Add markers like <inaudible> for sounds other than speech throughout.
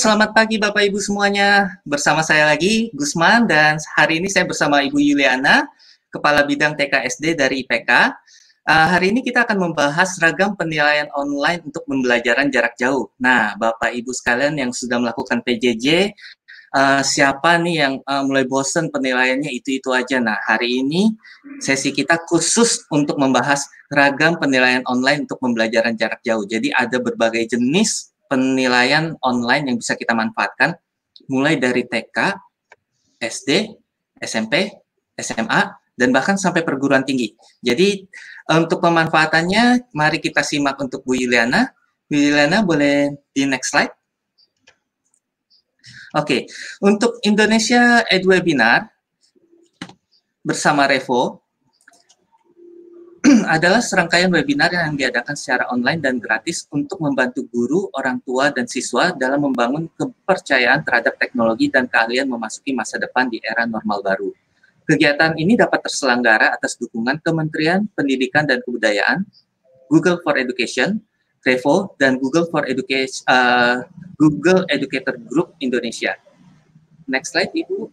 Selamat pagi Bapak Ibu semuanya. Bersama saya lagi, Gusman, dan hari ini saya bersama Ibu Yuliana, Kepala Bidang TKSD dari IPK. Uh, eh, hari ini kita akan membahas ragam penilaian online untuk pembelajaran jarak jauh. Nah, Bapak Ibu sekalian yang sudah melakukan PJJ, uh, eh, siapa nih yang uh, mulai bosen penilaiannya itu-itu aja. Nah, hari ini sesi kita khusus untuk membahas ragam penilaian online untuk pembelajaran jarak jauh. Jadi ada berbagai jenis penilaian online yang bisa kita manfaatkan mulai dari TK, SD, SMP, SMA, dan bahkan sampai perguruan tinggi. Jadi untuk pemanfaatannya, mari kita simak untuk Bu Yuliana. Bu Yuliana boleh di next slide. Oke, okay. untuk Indonesia Ed Webinar bersama Revo, <clears throat> adalah serangkaian webinar yang diadakan secara online dan gratis untuk membantu guru, orang tua, dan siswa dalam membangun kepercayaan terhadap teknologi dan keahlian memasuki masa depan di era normal baru. Kegiatan ini dapat terselenggara atas dukungan Kementerian Pendidikan dan Kebudayaan, Google for Education, Revo, dan Google for Education, uh, Google Educator Group Indonesia. Next slide, Ibu.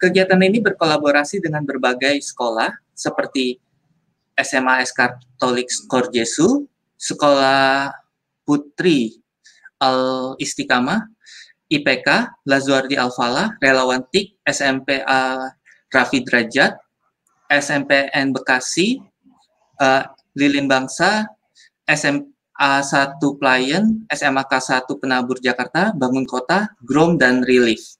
Kegiatan ini berkolaborasi dengan berbagai sekolah seperti SMA Katolik Korjesu, Sekolah Putri Al Istiqamah, IPK, Lazuardi Alfala, Relawan TIK, SMPA Raffi Drajat, SMPN Bekasi, uh, Lilin Bangsa, SMA 1 Playen, SMAK 1 Penabur Jakarta, Bangun Kota, Grom, dan Relief.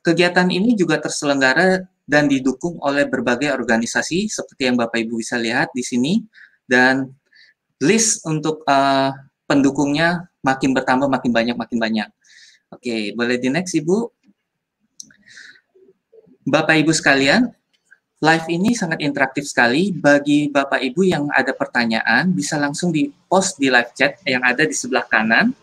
Kegiatan ini juga terselenggara dan didukung oleh berbagai organisasi seperti yang Bapak Ibu bisa lihat di sini dan list untuk uh, pendukungnya makin bertambah makin banyak makin banyak. Oke, boleh di next Ibu. Bapak Ibu sekalian, live ini sangat interaktif sekali. Bagi Bapak Ibu yang ada pertanyaan, bisa langsung di post di live chat yang ada di sebelah kanan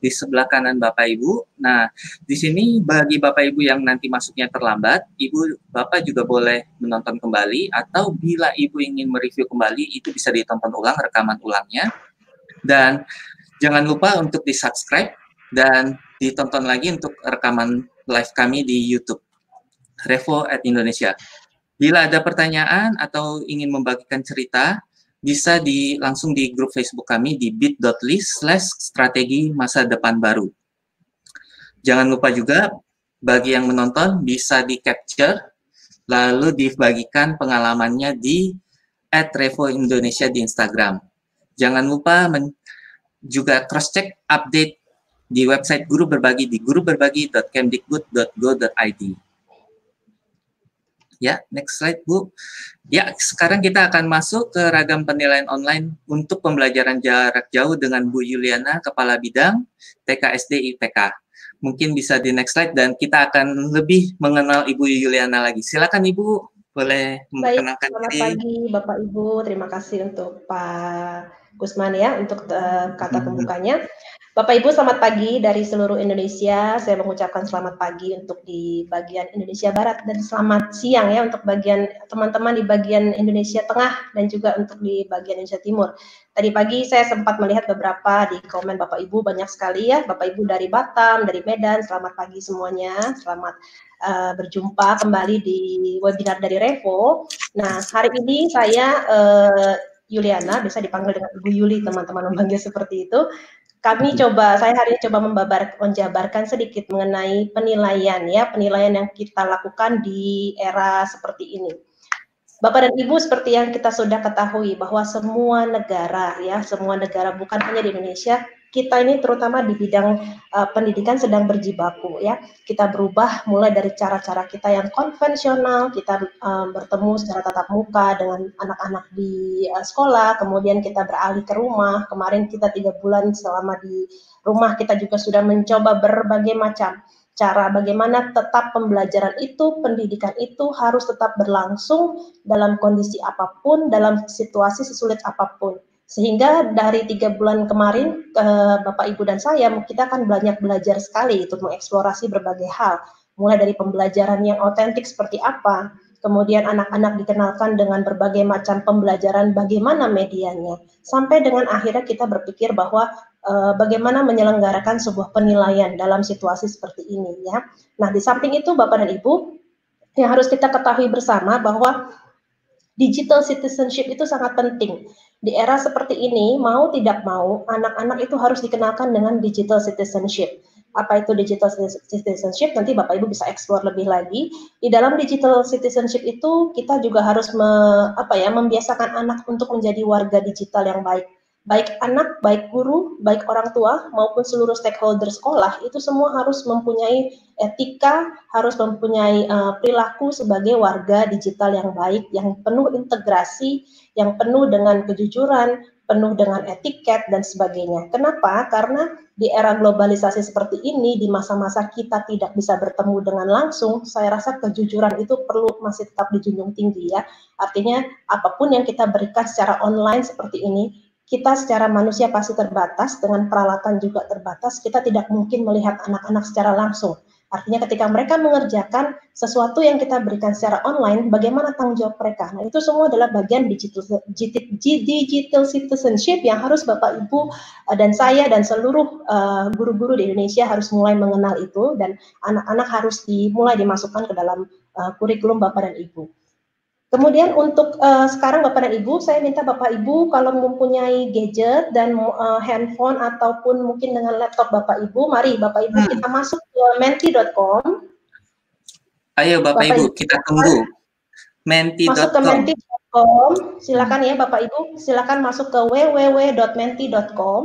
di sebelah kanan Bapak Ibu. Nah, di sini bagi Bapak Ibu yang nanti masuknya terlambat, Ibu Bapak juga boleh menonton kembali atau bila Ibu ingin mereview kembali itu bisa ditonton ulang rekaman ulangnya. Dan jangan lupa untuk di-subscribe dan ditonton lagi untuk rekaman live kami di YouTube. Revo at Indonesia. Bila ada pertanyaan atau ingin membagikan cerita, bisa di langsung di grup Facebook kami di bit.ly slash strategi masa depan baru. Jangan lupa juga bagi yang menonton bisa di capture lalu dibagikan pengalamannya di @revo Indonesia di Instagram. Jangan lupa men juga cross check update di website guru berbagi di guruberbagi.kemdikbud.go.id. Ya, next slide, Bu. Ya, sekarang kita akan masuk ke ragam penilaian online untuk pembelajaran jarak jauh dengan Bu Yuliana, Kepala Bidang TKSD IPK. Mungkin bisa di next slide dan kita akan lebih mengenal Ibu Yuliana lagi. Silakan Ibu, boleh memperkenalkan Baik, selamat pagi Bapak Ibu. Terima kasih untuk Pak Gusman ya untuk uh, kata pembukanya. Bapak Ibu selamat pagi dari seluruh Indonesia. Saya mengucapkan selamat pagi untuk di bagian Indonesia Barat dan selamat siang ya untuk bagian teman-teman di bagian Indonesia Tengah dan juga untuk di bagian Indonesia Timur. Tadi pagi saya sempat melihat beberapa di komen Bapak Ibu banyak sekali ya Bapak Ibu dari Batam, dari Medan. Selamat pagi semuanya. Selamat uh, berjumpa kembali di webinar dari Revo. Nah, hari ini saya uh, Yuliana, bisa dipanggil dengan Ibu Yuli, teman-teman memanggil seperti itu kami coba, saya hari ini coba membabar, menjabarkan sedikit mengenai penilaian ya, penilaian yang kita lakukan di era seperti ini. Bapak dan Ibu seperti yang kita sudah ketahui bahwa semua negara ya, semua negara bukan hanya di Indonesia kita ini terutama di bidang uh, pendidikan sedang berjibaku ya. Kita berubah mulai dari cara-cara kita yang konvensional, kita uh, bertemu secara tatap muka dengan anak-anak di uh, sekolah, kemudian kita beralih ke rumah. Kemarin kita tiga bulan selama di rumah kita juga sudah mencoba berbagai macam cara bagaimana tetap pembelajaran itu, pendidikan itu harus tetap berlangsung dalam kondisi apa pun, dalam situasi sesulit apa pun. Sehingga dari tiga bulan kemarin, eh, Bapak, Ibu, dan saya, kita akan banyak belajar sekali untuk mengeksplorasi berbagai hal. Mulai dari pembelajaran yang otentik seperti apa, kemudian anak-anak dikenalkan dengan berbagai macam pembelajaran bagaimana medianya, sampai dengan akhirnya kita berpikir bahwa uh, bagaimana menyelenggarakan sebuah penilaian dalam situasi seperti ini ya. Nah, di samping itu Bapak dan Ibu yang harus kita ketahui bersama bahwa digital citizenship itu sangat penting. Di era seperti ini, mau tidak mau, anak-anak itu harus dikenalkan dengan digital citizenship apa itu digital citizenship nanti Bapak Ibu bisa explore lebih lagi. Di dalam digital citizenship itu kita juga harus me, apa ya membiasakan anak untuk menjadi warga digital yang baik. Baik anak, baik guru, baik orang tua maupun seluruh stakeholder sekolah itu semua harus mempunyai etika, harus mempunyai uh, perilaku sebagai warga digital yang baik, yang penuh integrasi, yang penuh dengan kejujuran, penuh dengan etiket dan sebagainya. Kenapa? Karena di era globalisasi seperti ini, di masa-masa kita tidak bisa bertemu dengan langsung, saya rasa kejujuran itu perlu masih tetap dijunjung tinggi ya. Artinya apa pun yang kita berikan secara online seperti ini, kita secara manusia pasti terbatas, dengan peralatan juga terbatas, kita tidak mungkin melihat anak-anak secara langsung. Artinya ketika mereka mengerjakan sesuatu yang kita berikan secara online, bagaimana tanggung jawab mereka? Nah itu semua adalah bagian digital, digital citizenship yang harus Bapak Ibu eh, dan saya dan seluruh eh, guru-guru di Indonesia harus mulai mengenal itu dan anak-anak harus dimulai dimasukkan ke dalam uh, kurikulum Bapak dan Ibu. Kemudian untuk uh, sekarang Bapak dan Ibu, saya minta Bapak Ibu kalau mempunyai gadget dan uh, handphone ataupun mungkin dengan laptop Bapak Ibu, mari Bapak Ibu hmm. kita masuk ke menti.com. Ayo Bapak, Bapak Ibu, Ibu, kita tunggu. Menti.com. Masuk ke menti.com, silakan ya Bapak Ibu, silakan masuk ke www.menti.com.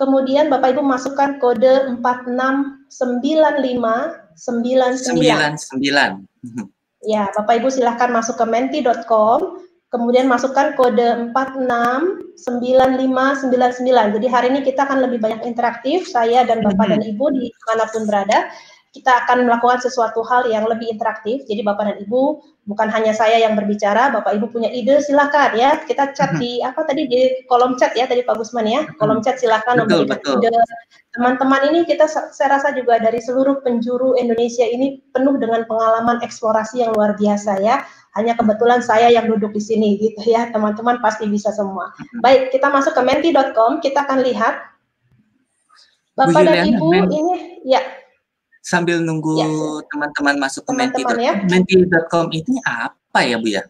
Kemudian Bapak Ibu masukkan kode 469599. 99. Ya, Bapak Ibu silahkan masuk ke menti.com, kemudian masukkan kode 469599. Jadi hari ini kita akan lebih banyak interaktif, saya dan Bapak dan Ibu di mana pun berada kita akan melakukan sesuatu hal yang lebih interaktif. Jadi Bapak dan Ibu, bukan hanya saya yang berbicara, Bapak Ibu punya ide silakan ya. Kita chat di <laughs> apa tadi di kolom chat ya tadi Pak Gusman ya. Kolom chat silakan memberikan ide. Teman-teman ini kita saya rasa juga dari seluruh penjuru Indonesia ini penuh dengan pengalaman eksplorasi yang luar biasa ya. Hanya kebetulan saya yang duduk di sini gitu ya. Teman-teman pasti bisa semua. Baik, kita masuk ke menti.com, kita akan lihat Bapak dan Ibu ini ya sambil nunggu ya. teman-teman ya. masuk ke menti.com. Ya. Menti.com ini apa ya Bu ya?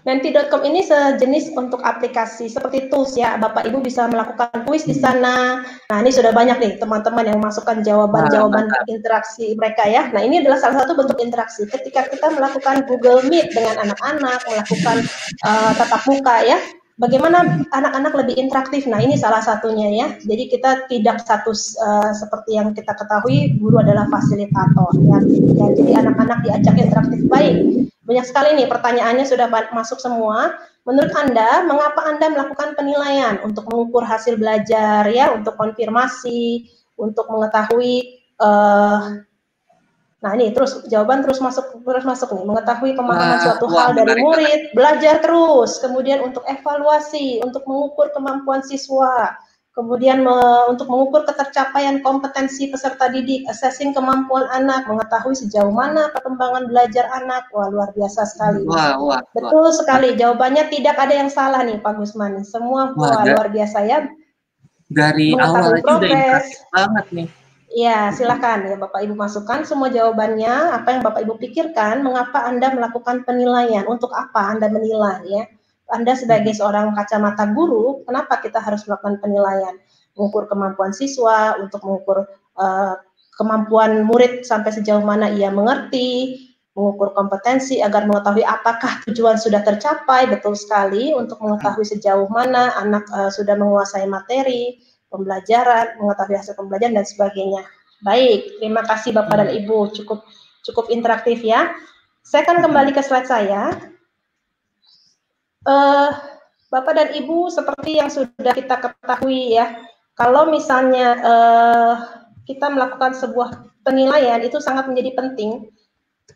Menti.com ini sejenis untuk aplikasi seperti tools ya. Bapak Ibu bisa melakukan kuis di sana. Nah, ini sudah banyak nih teman-teman yang masukkan jawaban-jawaban nah, interaksi mereka ya. Nah, ini adalah salah satu bentuk interaksi. Ketika kita melakukan Google Meet dengan anak-anak, melakukan uh, tatap muka ya, Bagaimana anak-anak lebih interaktif? Nah, ini salah satunya ya. Jadi kita tidak satu uh, seperti yang kita ketahui, guru adalah fasilitator ya. ya jadi anak-anak diajak interaktif baik. Banyak sekali nih pertanyaannya sudah masuk semua. Menurut Anda, mengapa Anda melakukan penilaian untuk mengukur hasil belajar ya, untuk konfirmasi, untuk mengetahui uh, Nah ini terus jawaban terus masuk terus masuk nih. Mengetahui kemampuan suatu wah, hal dari murid, belajar terus, kemudian untuk evaluasi, untuk mengukur kemampuan siswa, kemudian me, untuk mengukur ketercapaian kompetensi peserta didik, assessing kemampuan anak, mengetahui sejauh mana perkembangan belajar anak, wah luar biasa sekali. Wah, wah, Betul wah. sekali, jawabannya tidak ada yang salah nih Pak Gusman, semua wah, wah luar biasa ya. Dari awal aja udah banget nih Ya, silakan ya Bapak Ibu masukkan semua jawabannya, apa yang Bapak Ibu pikirkan, mengapa Anda melakukan penilaian, untuk apa Anda menilai ya. Anda sebagai seorang kacamata guru, kenapa kita harus melakukan penilaian? Mengukur kemampuan siswa, untuk mengukur uh, kemampuan murid sampai sejauh mana ia mengerti, mengukur kompetensi agar mengetahui apakah tujuan sudah tercapai, betul sekali, untuk mengetahui sejauh mana anak uh, sudah menguasai materi, pembelajaran, mengetahui hasil pembelajaran dan sebagainya. Baik, terima kasih Bapak dan Ibu, cukup cukup interaktif ya. Saya akan kembali ke slide saya. Uh, Bapak dan Ibu, seperti yang sudah kita ketahui ya, kalau misalnya uh, kita melakukan sebuah penilaian itu sangat menjadi penting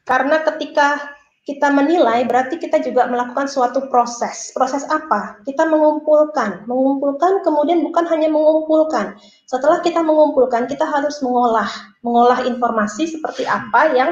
karena ketika kita menilai berarti kita juga melakukan suatu proses. Proses apa? Kita mengumpulkan. Mengumpulkan kemudian bukan hanya mengumpulkan. Setelah kita mengumpulkan, kita harus mengolah, mengolah informasi seperti apa yang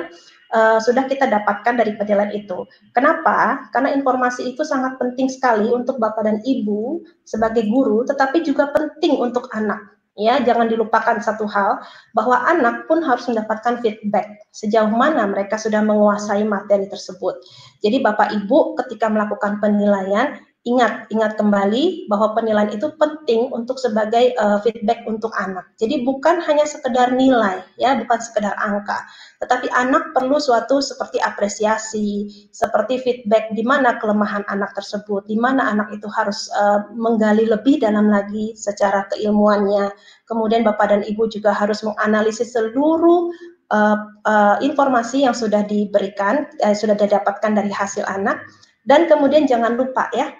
uh, sudah kita dapatkan dari penilaian itu. Kenapa? Karena informasi itu sangat penting sekali untuk Bapak dan Ibu sebagai guru, tetapi juga penting untuk anak. Ya, jangan dilupakan satu hal bahwa anak pun harus mendapatkan feedback sejauh mana mereka sudah menguasai materi tersebut. Jadi Bapak Ibu ketika melakukan penilaian ingat ingat kembali bahwa penilaian itu penting untuk sebagai uh, feedback untuk anak. Jadi bukan hanya sekedar nilai ya, bukan sekedar angka, tetapi anak perlu suatu seperti apresiasi, seperti feedback di mana kelemahan anak tersebut, di mana anak itu harus uh, menggali lebih dalam lagi secara keilmuannya. Kemudian Bapak dan Ibu juga harus menganalisis seluruh uh, uh, informasi yang sudah diberikan, uh, sudah didapatkan dari hasil anak dan kemudian jangan lupa ya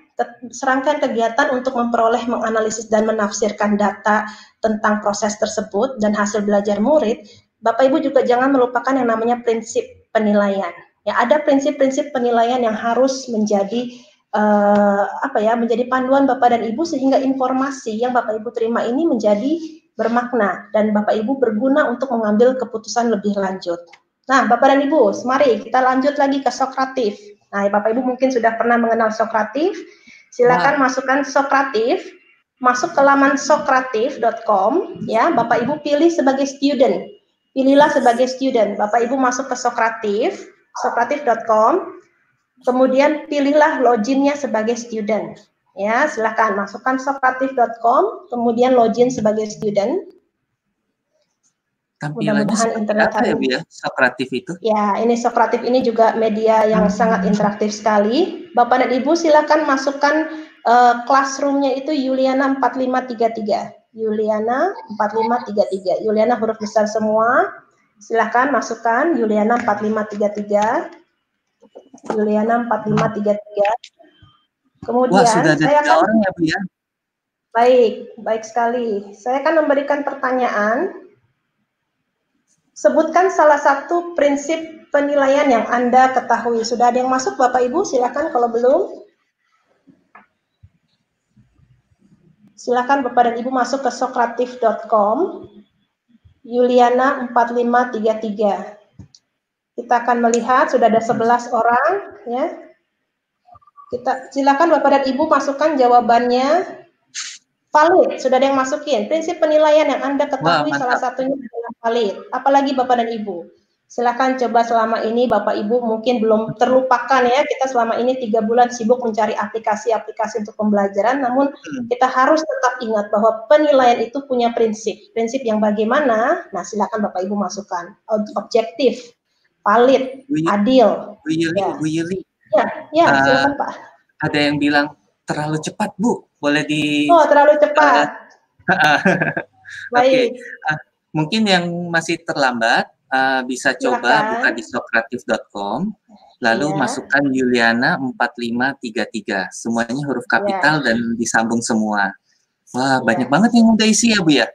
serangkaian kegiatan untuk memperoleh, menganalisis, dan menafsirkan data tentang proses tersebut dan hasil belajar murid, Bapak Ibu juga jangan melupakan yang namanya prinsip penilaian. Ya, ada prinsip-prinsip penilaian yang harus menjadi uh, apa ya, menjadi panduan Bapak dan Ibu sehingga informasi yang Bapak Ibu terima ini menjadi bermakna dan Bapak Ibu berguna untuk mengambil keputusan lebih lanjut. Nah, Bapak dan Ibu, mari kita lanjut lagi ke Sokratif. Nah, Bapak Ibu mungkin sudah pernah mengenal Sokratif. Silakan nah. masukkan Sokratif, masuk ke laman sokratif.com ya. Bapak Ibu pilih sebagai student. Pilihlah sebagai student. Bapak Ibu masuk ke Sokratif, sokratif.com. Kemudian pilihlah loginnya sebagai student. Ya, silakan masukkan sokratif.com, kemudian login sebagai student tampilannya internet apa ya, ya Sokratif itu? Ya, ini Sokratif ini juga media yang hmm. sangat interaktif sekali. Bapak dan Ibu silakan masukkan uh, classroomnya itu Yuliana 4533. Yuliana 4533. Yuliana huruf besar semua. Silakan masukkan Yuliana 4533. Yuliana 4533. Kemudian Wah, sudah ada saya akan orang ya, Bu ya. Baik, baik sekali. Saya akan memberikan pertanyaan Sebutkan salah satu prinsip penilaian yang Anda ketahui. Sudah ada yang masuk Bapak Ibu? Silakan kalau belum. Silakan Bapak dan Ibu masuk ke sokratif.com. Yuliana 4533. Kita akan melihat sudah ada 11 orang ya. Kita silakan Bapak dan Ibu masukkan jawabannya valid. Sudah ada yang masukin. Prinsip penilaian yang Anda ketahui Wah, salah satunya valid. Apalagi Bapak dan Ibu. Silakan coba selama ini Bapak Ibu mungkin belum terlupakan ya kita selama ini tiga bulan sibuk mencari aplikasi-aplikasi untuk pembelajaran. Namun hmm. kita harus tetap ingat bahwa penilaian itu punya prinsip. Prinsip yang bagaimana? Nah silakan Bapak Ibu masukkan. Objektif, valid, adil. Yuli, ya. Yuli. Ya, ya uh, silakan Pak. Ada yang bilang terlalu cepat Bu, boleh di. Oh terlalu cepat. Uh, <laughs> Baik. Okay. Uh, Mungkin yang masih terlambat uh, bisa Silakan. coba buka di sokratif.com lalu yeah. masukkan Yuliana 4533. Semuanya huruf kapital yeah. dan disambung semua. Wah, yeah. banyak banget yang udah isi ya, Bu ya?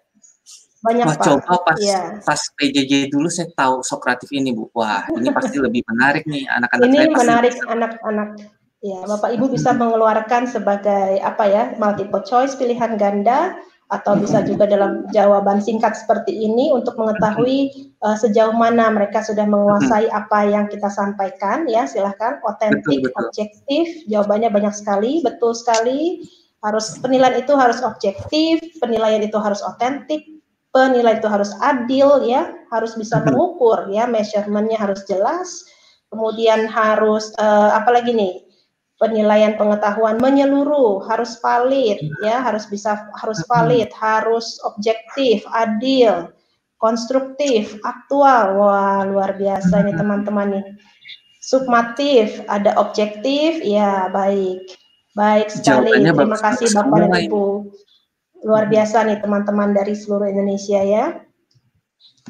Banyak, Wah, Pak. coba pas yeah. pas PJJ dulu saya tahu Sokratif ini, Bu. Wah, ini pasti lebih menarik nih anak-anak Ini menarik anak-anak. Ya, Bapak Ibu bisa mengeluarkan sebagai apa ya, multiple choice pilihan ganda atau bisa juga dalam jawaban singkat seperti ini untuk mengetahui uh, sejauh mana mereka sudah menguasai apa yang kita sampaikan ya. Silahkan otentik objektif jawabannya banyak sekali betul sekali. Harus penilaian itu harus objektif penilaian itu harus otentik penilaian itu harus adil ya. Harus bisa mengukur ya measurementnya harus jelas. Kemudian harus uh, apalagi nih penilaian pengetahuan menyeluruh harus valid ya harus bisa harus valid harus objektif adil konstruktif aktual. Wah luar biasa ini teman-teman nih. Sukmatif ada objektif ya baik. Baik sekali. Terima kasih bapak dan ibu. luar biasa nih teman-teman dari seluruh Indonesia ya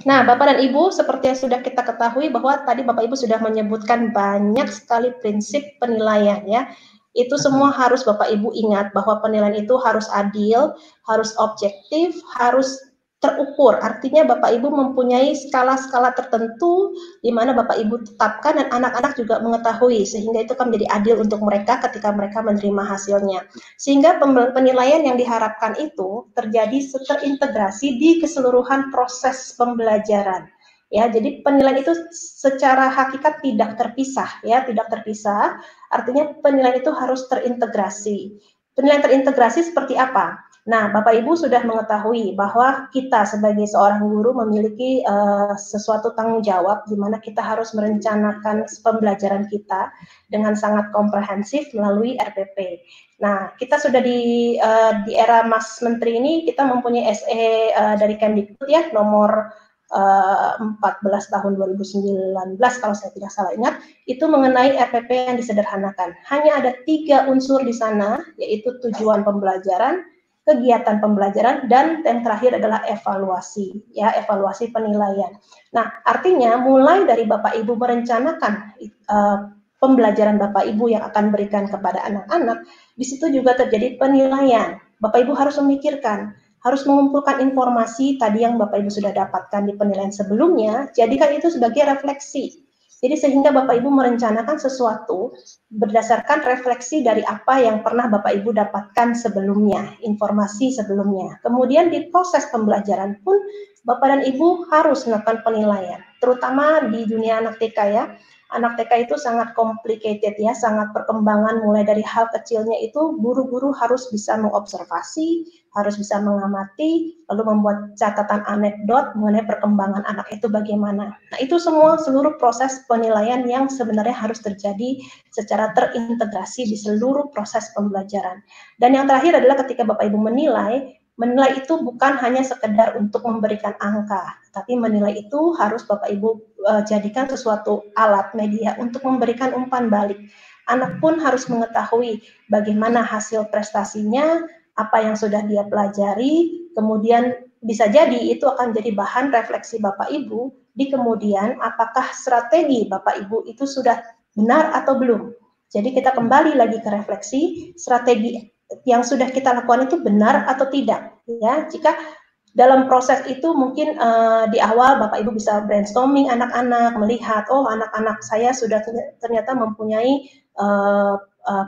Nah, Bapak dan Ibu, seperti yang sudah kita ketahui bahwa tadi Bapak Ibu sudah menyebutkan banyak sekali prinsip penilaian ya. Itu semua harus Bapak Ibu ingat bahwa penilaian itu harus adil, harus objektif, harus terukur. Artinya Bapak Ibu mempunyai skala-skala tertentu di mana Bapak Ibu tetapkan dan anak-anak juga mengetahui sehingga itu akan menjadi adil untuk mereka ketika mereka menerima hasilnya. Sehingga penilaian yang diharapkan itu terjadi terintegrasi di keseluruhan proses pembelajaran. Ya, jadi penilaian itu secara hakikat tidak terpisah, ya, tidak terpisah. Artinya penilaian itu harus terintegrasi. Penilaian terintegrasi seperti apa? Nah, Bapak Ibu sudah mengetahui bahwa kita sebagai seorang guru memiliki uh, sesuatu tanggung jawab di mana kita harus merencanakan pembelajaran kita dengan sangat komprehensif melalui RPP. Nah, kita sudah di uh, di era Mas Menteri ini kita mempunyai SE uh, dari Kemdikbud ya nomor uh, 14 tahun 2019 kalau saya tidak salah ingat itu mengenai RPP yang disederhanakan. Hanya ada tiga unsur di sana yaitu tujuan pembelajaran, kegiatan pembelajaran dan yang terakhir adalah evaluasi ya evaluasi penilaian. Nah artinya mulai dari bapak ibu merencanakan uh, pembelajaran bapak ibu yang akan berikan kepada anak-anak di situ juga terjadi penilaian. Bapak ibu harus memikirkan harus mengumpulkan informasi tadi yang bapak ibu sudah dapatkan di penilaian sebelumnya jadikan itu sebagai refleksi jadi sehingga Bapak Ibu merencanakan sesuatu berdasarkan refleksi dari apa yang pernah Bapak Ibu dapatkan sebelumnya, informasi sebelumnya. Kemudian di proses pembelajaran pun Bapak dan Ibu harus melakukan penilaian, terutama di dunia anak TK ya anak TK itu sangat complicated ya, sangat perkembangan mulai dari hal kecilnya itu guru-guru harus bisa mengobservasi, harus bisa mengamati, lalu membuat catatan anekdot mengenai perkembangan anak itu bagaimana. Nah, itu semua seluruh proses penilaian yang sebenarnya harus terjadi secara terintegrasi di seluruh proses pembelajaran. Dan yang terakhir adalah ketika Bapak Ibu menilai, menilai itu bukan hanya sekedar untuk memberikan angka, tapi menilai itu harus Bapak Ibu uh, jadikan sesuatu alat media untuk memberikan umpan balik. Anak pun harus mengetahui bagaimana hasil prestasinya, apa yang sudah dia pelajari, kemudian bisa jadi itu akan jadi bahan refleksi Bapak Ibu di kemudian apakah strategi Bapak Ibu itu sudah benar atau belum. Jadi kita kembali lagi ke refleksi strategi yang sudah kita lakukan itu benar atau tidak ya. Jika dalam proses itu mungkin uh, di awal Bapak Ibu bisa brainstorming anak-anak melihat oh anak-anak saya sudah ternyata mempunyai uh,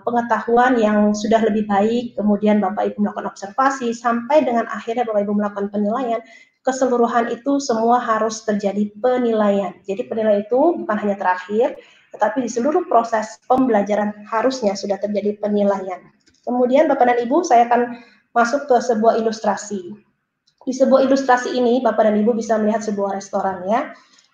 pengetahuan yang sudah lebih baik. Kemudian Bapak Ibu melakukan observasi sampai dengan akhirnya Bapak Ibu melakukan penilaian. Keseluruhan itu semua harus terjadi penilaian. Jadi penilaian itu bukan hanya terakhir tetapi di seluruh proses pembelajaran harusnya sudah terjadi penilaian Kemudian Bapak dan Ibu, saya akan masuk ke sebuah ilustrasi. Di sebuah ilustrasi ini, Bapak dan Ibu bisa melihat sebuah restoran ya.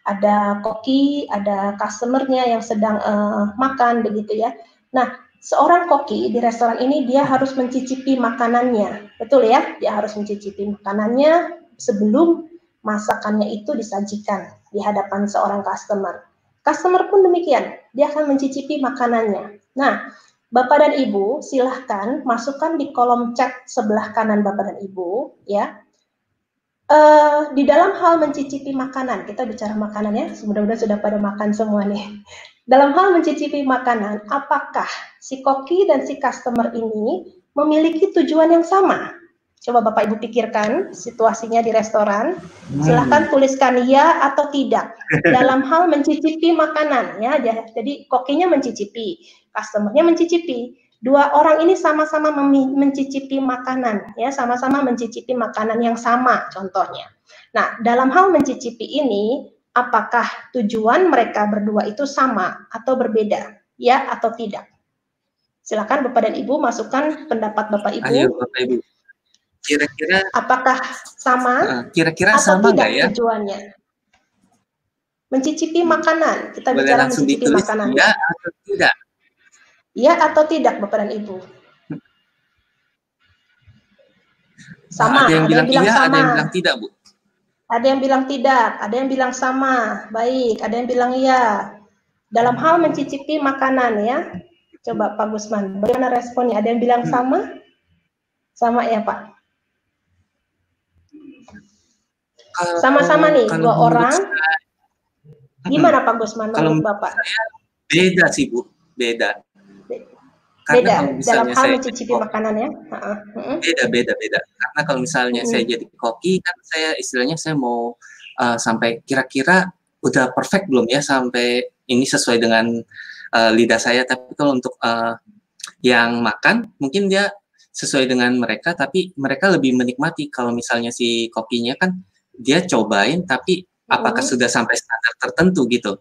Ada koki, ada customernya yang sedang uh, makan begitu ya. Nah, seorang koki di restoran ini dia harus mencicipi makanannya. Betul ya? Dia harus mencicipi makanannya sebelum masakannya itu disajikan di hadapan seorang customer. Customer pun demikian, dia akan mencicipi makanannya. Nah, Bapak dan Ibu, silahkan masukkan di kolom chat sebelah kanan Bapak dan Ibu, ya. Uh, di dalam hal mencicipi makanan, kita bicara makanan ya, mudah-mudahan sudah pada makan semua nih. Dalam hal mencicipi makanan, apakah si koki dan si customer ini memiliki tujuan yang sama? Coba Bapak Ibu pikirkan situasinya di restoran. Silahkan tuliskan ya atau tidak <laughs> dalam hal mencicipi makanan ya. Jadi kokinya mencicipi, customernya mencicipi. Dua orang ini sama-sama mencicipi makanan, ya, sama-sama mencicipi makanan yang sama, contohnya. Nah, dalam hal mencicipi ini, apakah tujuan mereka berdua itu sama atau berbeda, ya atau tidak? Silakan Bapak dan Ibu masukkan pendapat Bapak Ibu. Ayo, Bapak Ibu. Kira-kira apakah sama? Kira-kira sama nggak ya? Tujuannya mencicipi makanan. Kita Boleh bicara mencicipi makanan. Ya atau tidak? Iya atau tidak Bapak dan Ibu? Sama, ada yang, ada bilang, yang bilang iya, sama. ada yang bilang tidak, Bu. Ada yang bilang tidak, ada yang bilang sama. Baik, ada yang bilang iya. Dalam hal mencicipi makanan ya. Coba Pak Gusman, bagaimana responnya? Ada yang bilang hmm. sama? Sama ya, Pak? Sama-sama nih, dua orang. Saya, Gimana Pak Gusman menurut Bapak? Saya beda sih, Bu. Beda. Karena beda dalam hal mencicipi makanan ya. Beda beda beda. Karena kalau misalnya hmm. saya jadi koki kan saya istilahnya saya mau uh, sampai kira-kira udah perfect belum ya sampai ini sesuai dengan uh, lidah saya. Tapi kalau untuk uh, yang makan mungkin dia sesuai dengan mereka tapi mereka lebih menikmati kalau misalnya si kokinya kan dia cobain tapi apakah hmm. sudah sampai standar tertentu gitu.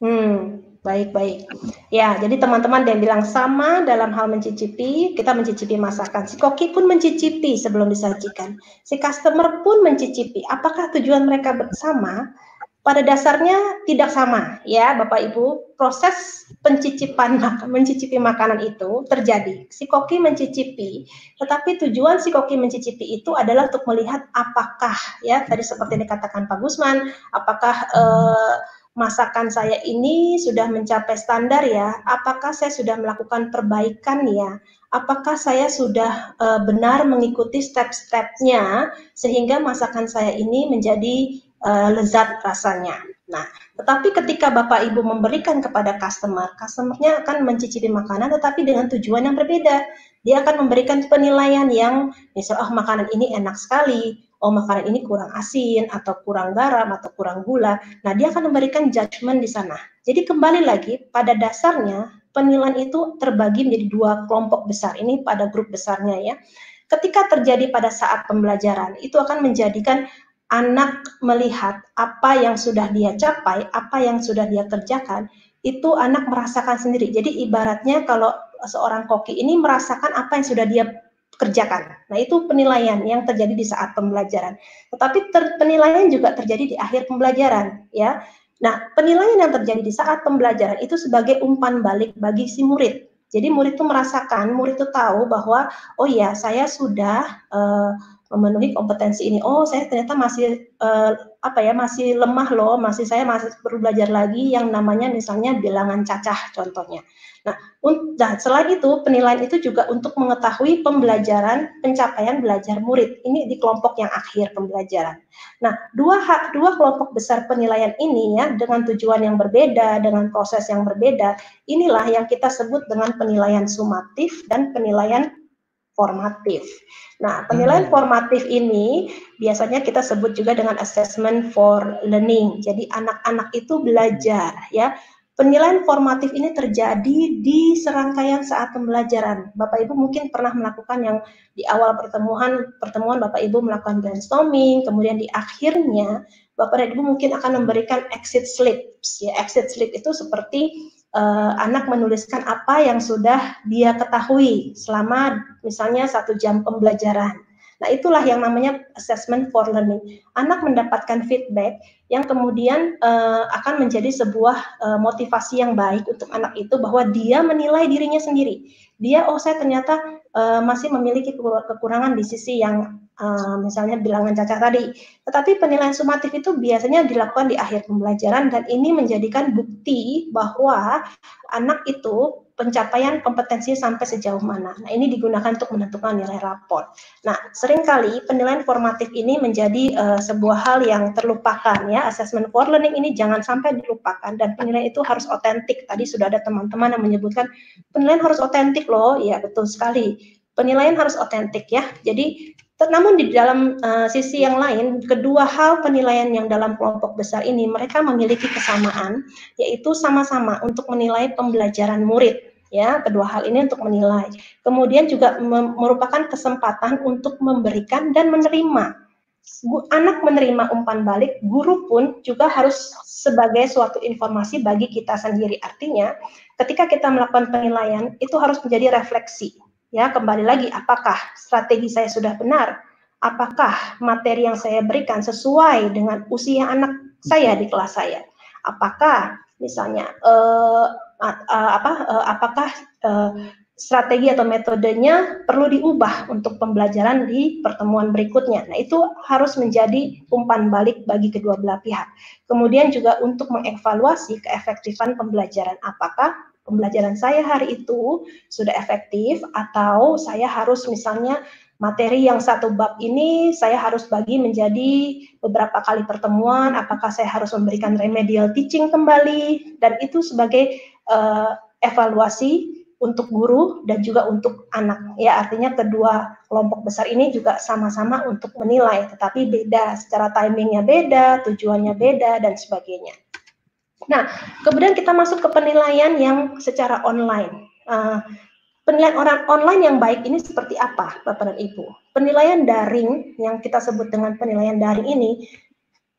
Hmm, baik baik. Ya, jadi teman-teman yang bilang sama dalam hal mencicipi, kita mencicipi masakan. Si koki pun mencicipi sebelum disajikan. Si customer pun mencicipi. Apakah tujuan mereka bersama? pada dasarnya tidak sama ya Bapak Ibu proses pencicipan mencicipi makanan itu terjadi si koki mencicipi tetapi tujuan si koki mencicipi itu adalah untuk melihat apakah ya tadi seperti dikatakan Pak Gusman apakah eh, masakan saya ini sudah mencapai standar ya apakah saya sudah melakukan perbaikan ya apakah saya sudah uh, benar mengikuti step-stepnya sehingga masakan saya ini menjadi uh, lezat rasanya. Nah, tetapi ketika Bapak Ibu memberikan kepada customer, customernya akan mencicipi makanan tetapi dengan tujuan yang berbeda. Dia akan memberikan penilaian yang misal oh makanan ini enak sekali, oh makanan ini kurang asin atau kurang garam atau kurang gula. Nah, dia akan memberikan judgement di sana. Jadi kembali lagi pada dasarnya penilaian itu terbagi menjadi dua kelompok besar. Ini pada grup besarnya ya. Ketika terjadi pada saat pembelajaran, itu akan menjadikan anak melihat apa yang sudah dia capai, apa yang sudah dia kerjakan, itu anak merasakan sendiri. Jadi ibaratnya kalau seorang koki ini merasakan apa yang sudah dia kerjakan. Nah, itu penilaian yang terjadi di saat pembelajaran. Tetapi ter, penilaian juga terjadi di akhir pembelajaran, ya. Nah, penilaian yang terjadi di saat pembelajaran itu sebagai umpan balik bagi si murid. Jadi murid itu merasakan, murid itu tahu bahwa oh ya, saya sudah uh, memenuhi kompetensi ini. Oh, saya ternyata masih uh, apa ya, masih lemah loh, masih saya masih perlu belajar lagi yang namanya misalnya bilangan cacah contohnya. Nah, nah selain itu penilaian itu juga untuk mengetahui pembelajaran pencapaian belajar murid. Ini di kelompok yang akhir pembelajaran. Nah, dua hak dua kelompok besar penilaian ini ya dengan tujuan yang berbeda, dengan proses yang berbeda, inilah yang kita sebut dengan penilaian sumatif dan penilaian formatif. Nah, penilaian hmm. formatif ini biasanya kita sebut juga dengan assessment for learning. Jadi anak-anak itu belajar ya. Penilaian formatif ini terjadi di serangkaian saat pembelajaran. Bapak Ibu mungkin pernah melakukan yang di awal pertemuan pertemuan Bapak Ibu melakukan brainstorming, kemudian di akhirnya Bapak dan Ibu mungkin akan memberikan exit slips. Ya, exit slip itu seperti uh, anak menuliskan apa yang sudah dia ketahui selama misalnya satu jam pembelajaran. Nah, itulah yang namanya assessment for learning. Anak mendapatkan feedback yang kemudian uh, akan menjadi sebuah uh, motivasi yang baik untuk anak itu bahwa dia menilai dirinya sendiri. Dia, oh saya ternyata uh, masih memiliki kekurangan di sisi yang uh, misalnya bilangan cacat tadi. Tetapi penilaian sumatif itu biasanya dilakukan di akhir pembelajaran dan ini menjadikan bukti bahwa anak itu pencapaian kompetensi sampai sejauh mana. Nah, ini digunakan untuk menentukan nilai rapor. Nah, sering kali penilaian formatif ini menjadi uh, sebuah hal yang terlupakan ya. Assessment for learning ini jangan sampai dilupakan dan penilaian itu harus otentik. Tadi sudah ada teman-teman yang menyebutkan penilaian harus otentik loh. Ya, betul sekali. Penilaian harus otentik ya. Jadi namun di dalam uh, sisi yang lain, kedua hal penilaian yang dalam kelompok besar ini mereka memiliki kesamaan, yaitu sama-sama untuk menilai pembelajaran murid ya. Kedua hal ini untuk menilai. Kemudian juga merupakan kesempatan untuk memberikan dan menerima. Anak menerima umpan balik guru pun juga harus sebagai suatu informasi bagi kita sendiri. Artinya ketika kita melakukan penilaian itu harus menjadi refleksi ya kembali lagi apakah strategi saya sudah benar apakah materi yang saya berikan sesuai dengan usia anak saya di kelas saya apakah misalnya uh, uh, apa uh, apakah uh, strategi atau metodenya perlu diubah untuk pembelajaran di pertemuan berikutnya. Nah, itu harus menjadi umpan balik bagi kedua belah pihak. Kemudian juga untuk mengevaluasi keefektifan pembelajaran. Apakah pembelajaran saya hari itu sudah efektif atau saya harus misalnya materi yang satu bab ini saya harus bagi menjadi beberapa kali pertemuan, apakah saya harus memberikan remedial teaching kembali, dan itu sebagai uh, evaluasi untuk guru dan juga untuk anak. Ya, artinya kedua kelompok besar ini juga sama-sama untuk menilai, tetapi beda, secara timingnya beda, tujuannya beda, dan sebagainya. Nah, kemudian kita masuk ke penilaian yang secara online. Uh, penilaian orang online yang baik ini seperti apa, Bapak dan Ibu? Penilaian daring yang kita sebut dengan penilaian daring ini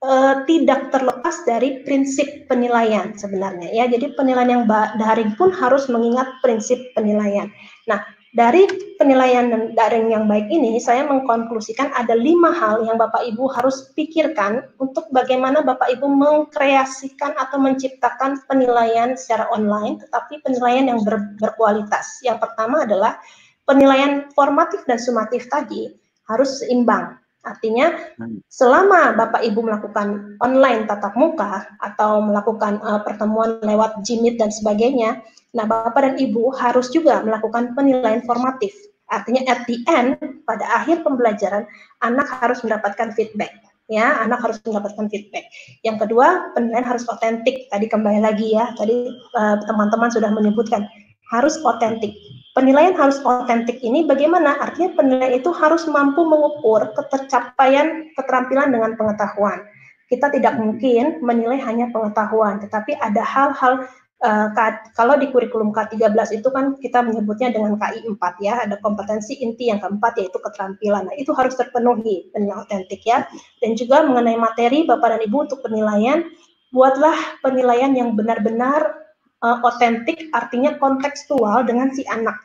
uh, tidak terlepas dari prinsip penilaian sebenarnya ya. Jadi penilaian yang daring pun harus mengingat prinsip penilaian. Nah, dari penilaian daring yang baik ini, saya mengkonklusikan ada lima hal yang Bapak Ibu harus pikirkan untuk bagaimana Bapak Ibu mengkreasikan atau menciptakan penilaian secara online, tetapi penilaian yang ber, berkualitas. Yang pertama adalah penilaian formatif dan sumatif tadi harus seimbang. Artinya, hmm. selama Bapak Ibu melakukan online tatap muka atau melakukan uh, pertemuan lewat Jimit dan sebagainya, nah Bapak dan Ibu harus juga melakukan penilaian formatif. Artinya, at the end, pada akhir pembelajaran, anak harus mendapatkan feedback. Ya, anak harus mendapatkan feedback. Yang kedua, penilaian harus otentik. Tadi kembali lagi ya, tadi eh, teman-teman uh, sudah menyebutkan harus otentik penilaian harus otentik ini bagaimana? Artinya penilaian itu harus mampu mengukur ketercapaian keterampilan dengan pengetahuan. Kita tidak mungkin menilai hanya pengetahuan, tetapi ada hal-hal uh, kalau di kurikulum K13 itu kan kita menyebutnya dengan KI 4 ya, ada kompetensi inti yang keempat yaitu keterampilan. Nah, itu harus terpenuhi penilaian otentik ya. Dan juga mengenai materi Bapak dan Ibu untuk penilaian, buatlah penilaian yang benar-benar uh, otentik artinya kontekstual dengan si anak.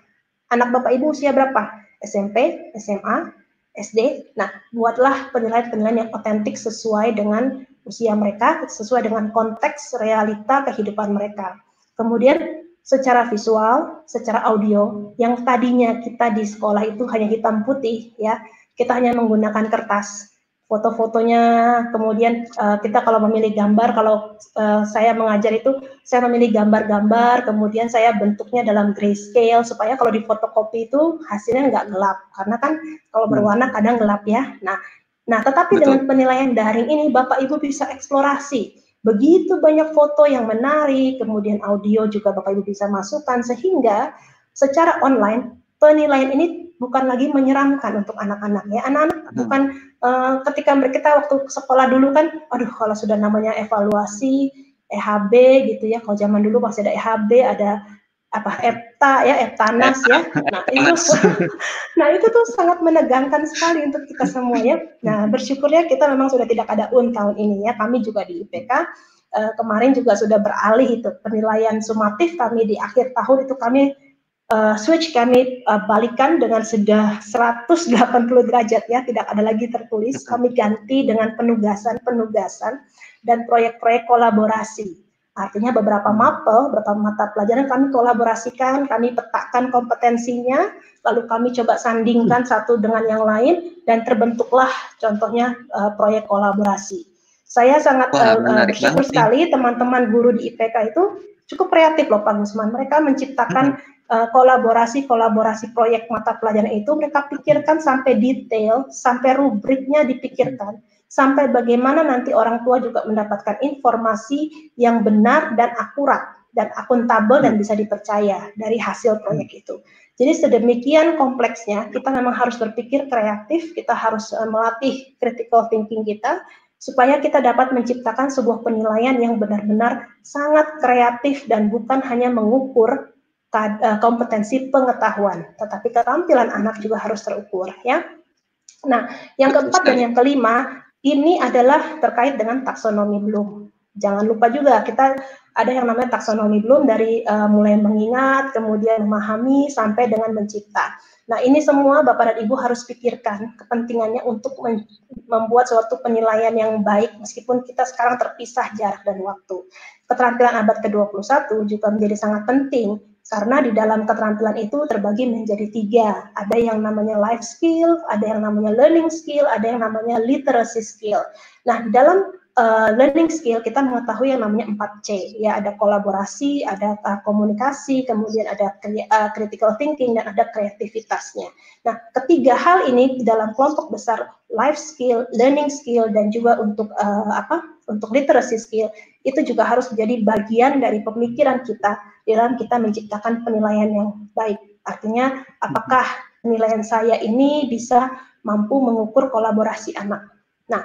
Anak Bapak Ibu usia berapa? SMP, SMA, SD. Nah, buatlah penilaian-penilaian yang otentik sesuai dengan usia mereka, sesuai dengan konteks realita kehidupan mereka. Kemudian secara visual, secara audio, yang tadinya kita di sekolah itu hanya hitam putih, ya, kita hanya menggunakan kertas foto-fotonya, kemudian uh, kita kalau memilih gambar, kalau uh, saya mengajar itu saya memilih gambar-gambar, kemudian saya bentuknya dalam grayscale supaya kalau di fotokopi itu hasilnya nggak gelap, karena kan kalau hmm. berwarna kadang gelap ya. Nah, nah tetapi Betul. dengan penilaian daring ini Bapak Ibu bisa eksplorasi begitu banyak foto yang menarik, kemudian audio juga Bapak Ibu bisa masukkan sehingga secara online penilaian ini bukan lagi menyeramkan untuk anak-anak ya. Anak-anak hmm. bukan uh, ketika kita waktu sekolah dulu kan, aduh kalau sudah namanya evaluasi, EHB gitu ya. Kalau zaman dulu masih ada EHB, ada apa EPTA ya, EPTANAS ya. Nah, itu <laughs> nah itu tuh sangat menegangkan sekali untuk kita semua ya. Nah, bersyukurnya kita memang sudah tidak ada UN tahun ini ya. Kami juga di IPK uh, eh, kemarin juga sudah beralih itu penilaian sumatif kami di akhir tahun itu kami uh, switch kami uh, balikan dengan sudah 180 derajat ya, tidak ada lagi tertulis. Kami ganti dengan penugasan-penugasan dan proyek-proyek kolaborasi. Artinya beberapa mapel, beberapa mata pelajaran kami kolaborasikan, kami petakan kompetensinya, lalu kami coba sandingkan satu dengan yang lain dan terbentuklah contohnya uh, proyek kolaborasi. Saya sangat Wah, uh, bersyukur sekali teman-teman guru di IPK itu cukup kreatif loh Pak Gusman. Mereka menciptakan Eh, kolaborasi-kolaborasi proyek mata pelajaran itu mereka pikirkan sampai detail, sampai rubriknya dipikirkan, sampai bagaimana nanti orang tua juga mendapatkan informasi yang benar dan akurat dan akuntabel dan bisa dipercaya dari hasil proyek itu. Jadi sedemikian kompleksnya, kita memang harus berpikir kreatif, kita harus uh, melatih critical thinking kita supaya kita dapat menciptakan sebuah penilaian yang benar-benar sangat kreatif dan bukan hanya mengukur Eh, kompetensi pengetahuan, tetapi keterampilan anak juga harus terukur ya. Nah, yang keempat dan yang kelima ini adalah terkait dengan taksonomi Bloom. Jangan lupa juga kita ada yang namanya taksonomi Bloom dari uh, mulai mengingat, kemudian memahami sampai dengan mencipta. Nah, ini semua Bapak dan Ibu harus pikirkan kepentingannya untuk membuat suatu penilaian yang baik meskipun kita sekarang terpisah jarak dan waktu. Keterampilan abad ke-21 juga menjadi sangat penting karena di dalam keterampilan itu terbagi menjadi tiga. Ada yang namanya life skill, ada yang namanya learning skill, ada yang namanya literacy skill. Nah, di dalam uh, learning skill kita mengetahui yang namanya 4C, ya ada kolaborasi, ada komunikasi, kemudian ada uh, critical thinking dan ada kreativitasnya. Nah, ketiga hal ini dalam kelompok besar life skill, learning skill dan juga untuk uh, apa? untuk literacy skill itu juga harus menjadi bagian dari pemikiran kita dalam kita menciptakan penilaian yang baik. Artinya, apakah penilaian saya ini bisa mampu mengukur kolaborasi anak. Nah,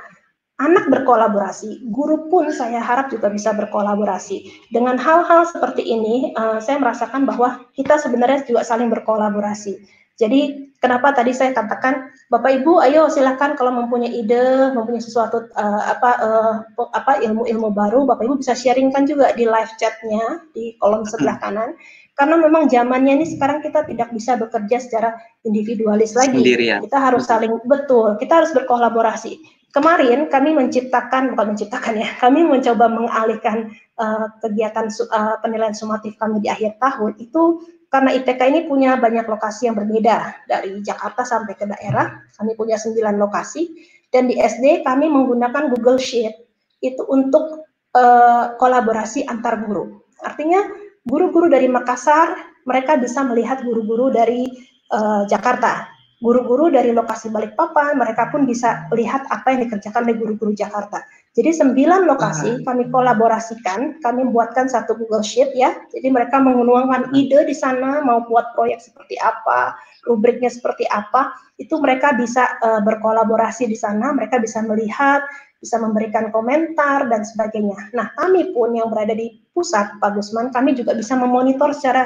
anak berkolaborasi, guru pun saya harap juga bisa berkolaborasi. Dengan hal-hal seperti ini, uh, saya merasakan bahwa kita sebenarnya juga saling berkolaborasi. Jadi kenapa tadi saya katakan Bapak Ibu ayo silakan kalau mempunyai ide, mempunyai sesuatu uh, apa uh, apa ilmu-ilmu baru Bapak Ibu bisa sharingkan juga di live chatnya di kolom sebelah kanan. Karena memang zamannya ini sekarang kita tidak bisa bekerja secara individualis lagi. Sendirian. Kita harus saling betul, kita harus berkolaborasi. Kemarin kami menciptakan bukan menciptakan ya, kami mencoba mengalihkan uh, kegiatan uh, penilaian sumatif kami di akhir tahun itu karena IPK ini punya banyak lokasi yang berbeda dari Jakarta sampai ke daerah. Kami punya sembilan lokasi dan di SD kami menggunakan Google Sheet itu untuk uh, kolaborasi antar guru. Artinya guru-guru dari Makassar mereka bisa melihat guru-guru dari uh, Jakarta. Guru-guru dari lokasi Balikpapan mereka pun bisa lihat apa yang dikerjakan oleh guru-guru Jakarta. Jadi sembilan lokasi kami kolaborasikan, kami buatkan satu Google Sheet ya. Jadi mereka mengeluarkan ide di sana, mau buat proyek seperti apa, rubriknya seperti apa, itu mereka bisa uh, berkolaborasi di sana, mereka bisa melihat, bisa memberikan komentar dan sebagainya. Nah, kami pun yang berada di pusat, Pak Gusman, kami juga bisa memonitor secara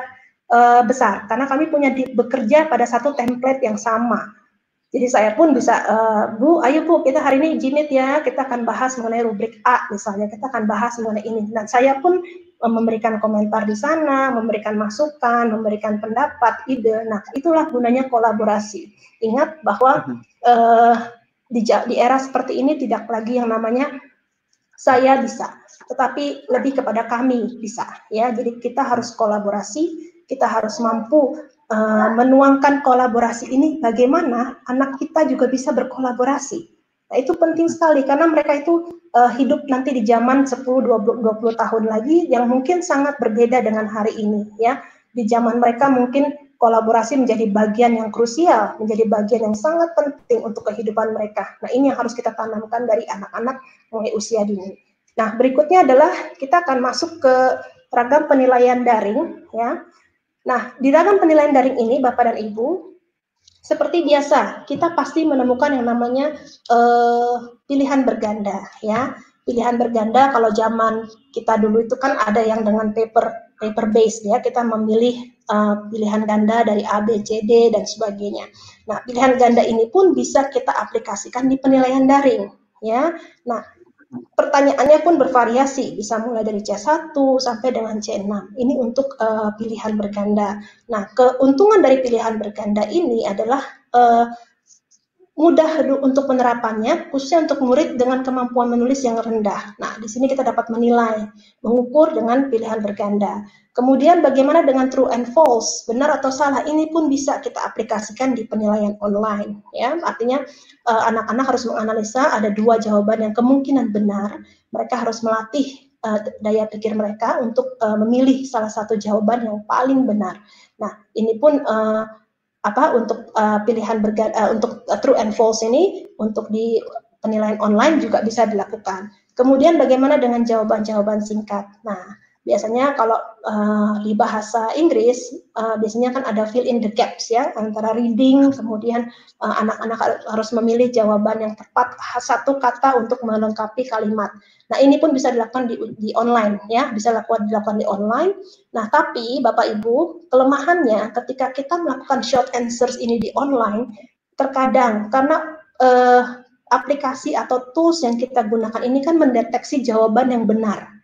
uh, besar karena kami punya di, bekerja pada satu template yang sama jadi saya pun bisa, uh, Bu, ayo Bu, kita hari ini jimit ya, kita akan bahas mengenai rubrik A misalnya, kita akan bahas mengenai ini. Dan saya pun uh, memberikan komentar di sana, memberikan masukan, memberikan pendapat, ide. Nah, itulah gunanya kolaborasi. Ingat bahwa uh, di, di era seperti ini tidak lagi yang namanya saya bisa, tetapi lebih kepada kami bisa. Ya, jadi kita harus kolaborasi, kita harus mampu uh, menuangkan kolaborasi ini bagaimana anak kita juga bisa berkolaborasi. Nah, itu penting sekali karena mereka itu uh, hidup nanti di zaman 10 20 20 tahun lagi yang mungkin sangat berbeda dengan hari ini ya. Di zaman mereka mungkin kolaborasi menjadi bagian yang krusial, menjadi bagian yang sangat penting untuk kehidupan mereka. Nah, ini yang harus kita tanamkan dari anak-anak mulai usia dini. Nah, berikutnya adalah kita akan masuk ke ragam penilaian daring ya. Nah, di dalam penilaian daring ini, Bapak dan Ibu, seperti biasa, kita pasti menemukan yang namanya uh, pilihan berganda, ya. Pilihan berganda kalau zaman kita dulu itu kan ada yang dengan paper paper base ya, kita memilih uh, pilihan ganda dari A, B, C, D dan sebagainya. Nah, pilihan ganda ini pun bisa kita aplikasikan di penilaian daring, ya. Nah, pertanyaannya pun bervariasi, bisa mulai dari C1 sampai dengan C6. Ini untuk uh, pilihan berganda. Nah, keuntungan dari pilihan berganda ini adalah uh, mudah untuk penerapannya, khususnya untuk murid dengan kemampuan menulis yang rendah. Nah, di sini kita dapat menilai, mengukur dengan pilihan berganda. Kemudian bagaimana dengan true and false, benar atau salah, ini pun bisa kita aplikasikan di penilaian online. Ya, artinya eh, anak-anak harus menganalisa ada dua jawaban yang kemungkinan benar. Mereka harus melatih uh, daya pikir mereka untuk uh, memilih salah satu jawaban yang paling benar. Nah, ini pun apa untuk uh, pilihan berganda, uh, untuk uh, true and false ini untuk di penilaian online juga bisa dilakukan. Kemudian bagaimana dengan jawaban-jawaban singkat? Nah, biasanya kalau uh, di bahasa Inggris uh, biasanya kan ada fill in the gaps ya antara reading kemudian anak-anak uh, harus memilih jawaban yang tepat satu kata untuk melengkapi kalimat. Nah ini pun bisa dilakukan di, di online ya bisa dilakukan dilakukan di online. Nah tapi Bapak Ibu kelemahannya ketika kita melakukan short answers ini di online terkadang karena uh, aplikasi atau tools yang kita gunakan ini kan mendeteksi jawaban yang benar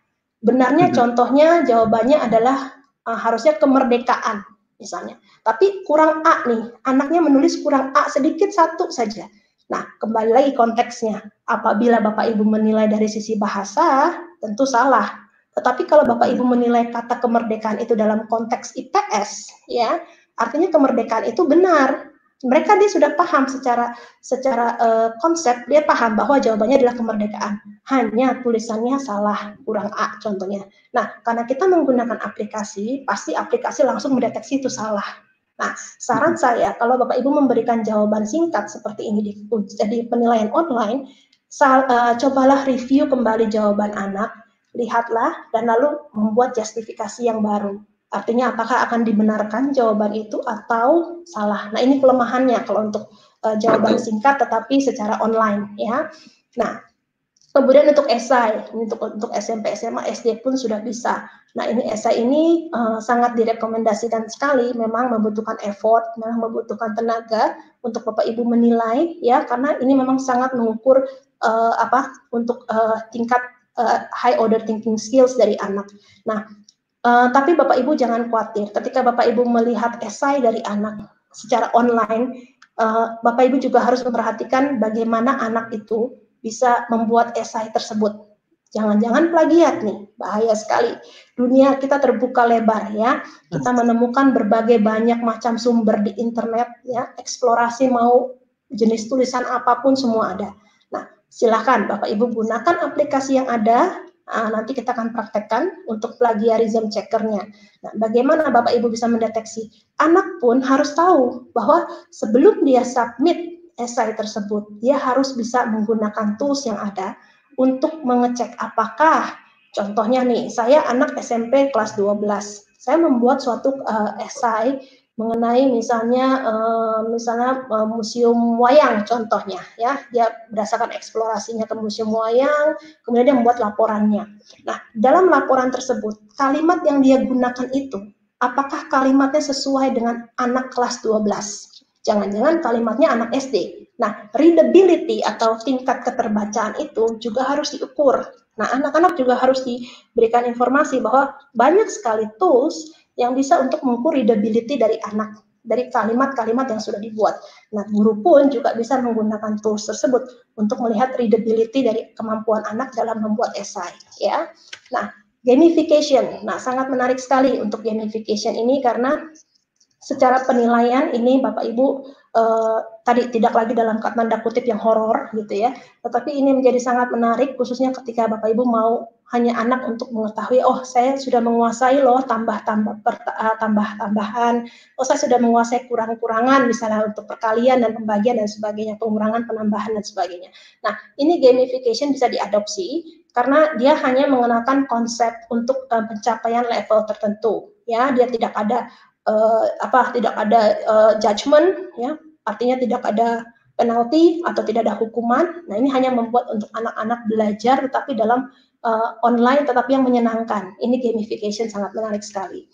Benarnya hmm. contohnya jawabannya adalah uh, harusnya kemerdekaan misalnya. Tapi kurang A nih, anaknya menulis kurang A sedikit satu saja. Nah, kembali lagi konteksnya. Apabila Bapak Ibu menilai dari sisi bahasa, tentu salah. Tetapi kalau Bapak Ibu menilai kata kemerdekaan itu dalam konteks IPS, ya, artinya kemerdekaan itu benar mereka dia sudah paham secara secara uh, konsep dia paham bahwa jawabannya adalah kemerdekaan. Hanya tulisannya salah kurang a contohnya. Nah karena kita menggunakan aplikasi pasti aplikasi langsung mendeteksi itu salah. Nah saran hmm. saya kalau bapak ibu memberikan jawaban singkat seperti ini di, di penilaian online sal, uh, cobalah review kembali jawaban anak lihatlah dan lalu membuat justifikasi yang baru Artinya apakah akan dibenarkan jawaban itu atau salah. Nah, ini kelemahannya kalau untuk uh, jawaban singkat tetapi secara online ya. Nah, kemudian untuk esai, untuk untuk SMP, SMA, SD pun sudah bisa. Nah, ini esai ini uh, sangat direkomendasikan sekali, memang membutuhkan effort, memang membutuhkan tenaga untuk Bapak Ibu menilai ya karena ini memang sangat mengukur uh, apa untuk uh, tingkat uh, high order thinking skills dari anak. Nah, uh, tapi Bapak Ibu jangan khawatir ketika Bapak Ibu melihat esai dari anak secara online, uh, Bapak Ibu juga harus memperhatikan bagaimana anak itu bisa membuat esai tersebut Jangan-jangan plagiat nih, bahaya sekali. Dunia kita terbuka lebar ya. Kita menemukan berbagai banyak macam sumber di internet ya. Eksplorasi mau jenis tulisan apa pun semua ada. Nah, silakan Bapak Ibu gunakan aplikasi yang ada. Nah, nanti kita akan praktekkan untuk plagiarism checkernya. Nah, bagaimana Bapak Ibu bisa mendeteksi? Anak pun harus tahu bahwa sebelum dia submit esai tersebut, dia harus bisa menggunakan tools yang ada untuk mengecek apakah contohnya nih, saya anak SMP kelas 12. Saya membuat suatu uh, esai mengenai misalnya uh, misalnya uh, museum wayang contohnya ya. Dia berdasarkan eksplorasinya ke museum wayang kemudian dia membuat laporannya. Nah dalam laporan tersebut kalimat yang dia gunakan itu apakah kalimatnya sesuai dengan anak kelas 12 jangan-jangan kalimatnya anak SD Nah, readability atau tingkat keterbacaan itu juga harus diukur. Nah, anak-anak juga harus diberikan informasi bahwa banyak sekali tools yang bisa untuk mengukur readability dari anak dari kalimat-kalimat yang sudah dibuat. Nah, guru pun juga bisa menggunakan tools tersebut untuk melihat readability dari kemampuan anak dalam membuat esai, ya. Nah, gamification. Nah, sangat menarik sekali untuk gamification ini karena secara penilaian ini Bapak Ibu uh, tadi tidak lagi dalam tanda kutip yang horor gitu ya, tetapi ini menjadi sangat menarik khususnya ketika Bapak Ibu mau hanya anak untuk mengetahui oh saya sudah menguasai loh tambah-tambah tambah-tambahan, oh saya sudah menguasai kurang-kurangan misalnya untuk perkalian dan pembagian dan sebagainya, pengurangan, penambahan dan sebagainya. Nah, ini gamification bisa diadopsi karena dia hanya mengenakan konsep untuk uh, pencapaian level tertentu ya. Dia tidak ada uh, apa tidak ada uh, judgement ya. Artinya tidak ada penalti atau tidak ada hukuman. Nah ini hanya membuat untuk anak-anak belajar tetapi dalam uh, online tetapi yang menyenangkan. Ini gamification sangat menarik sekali.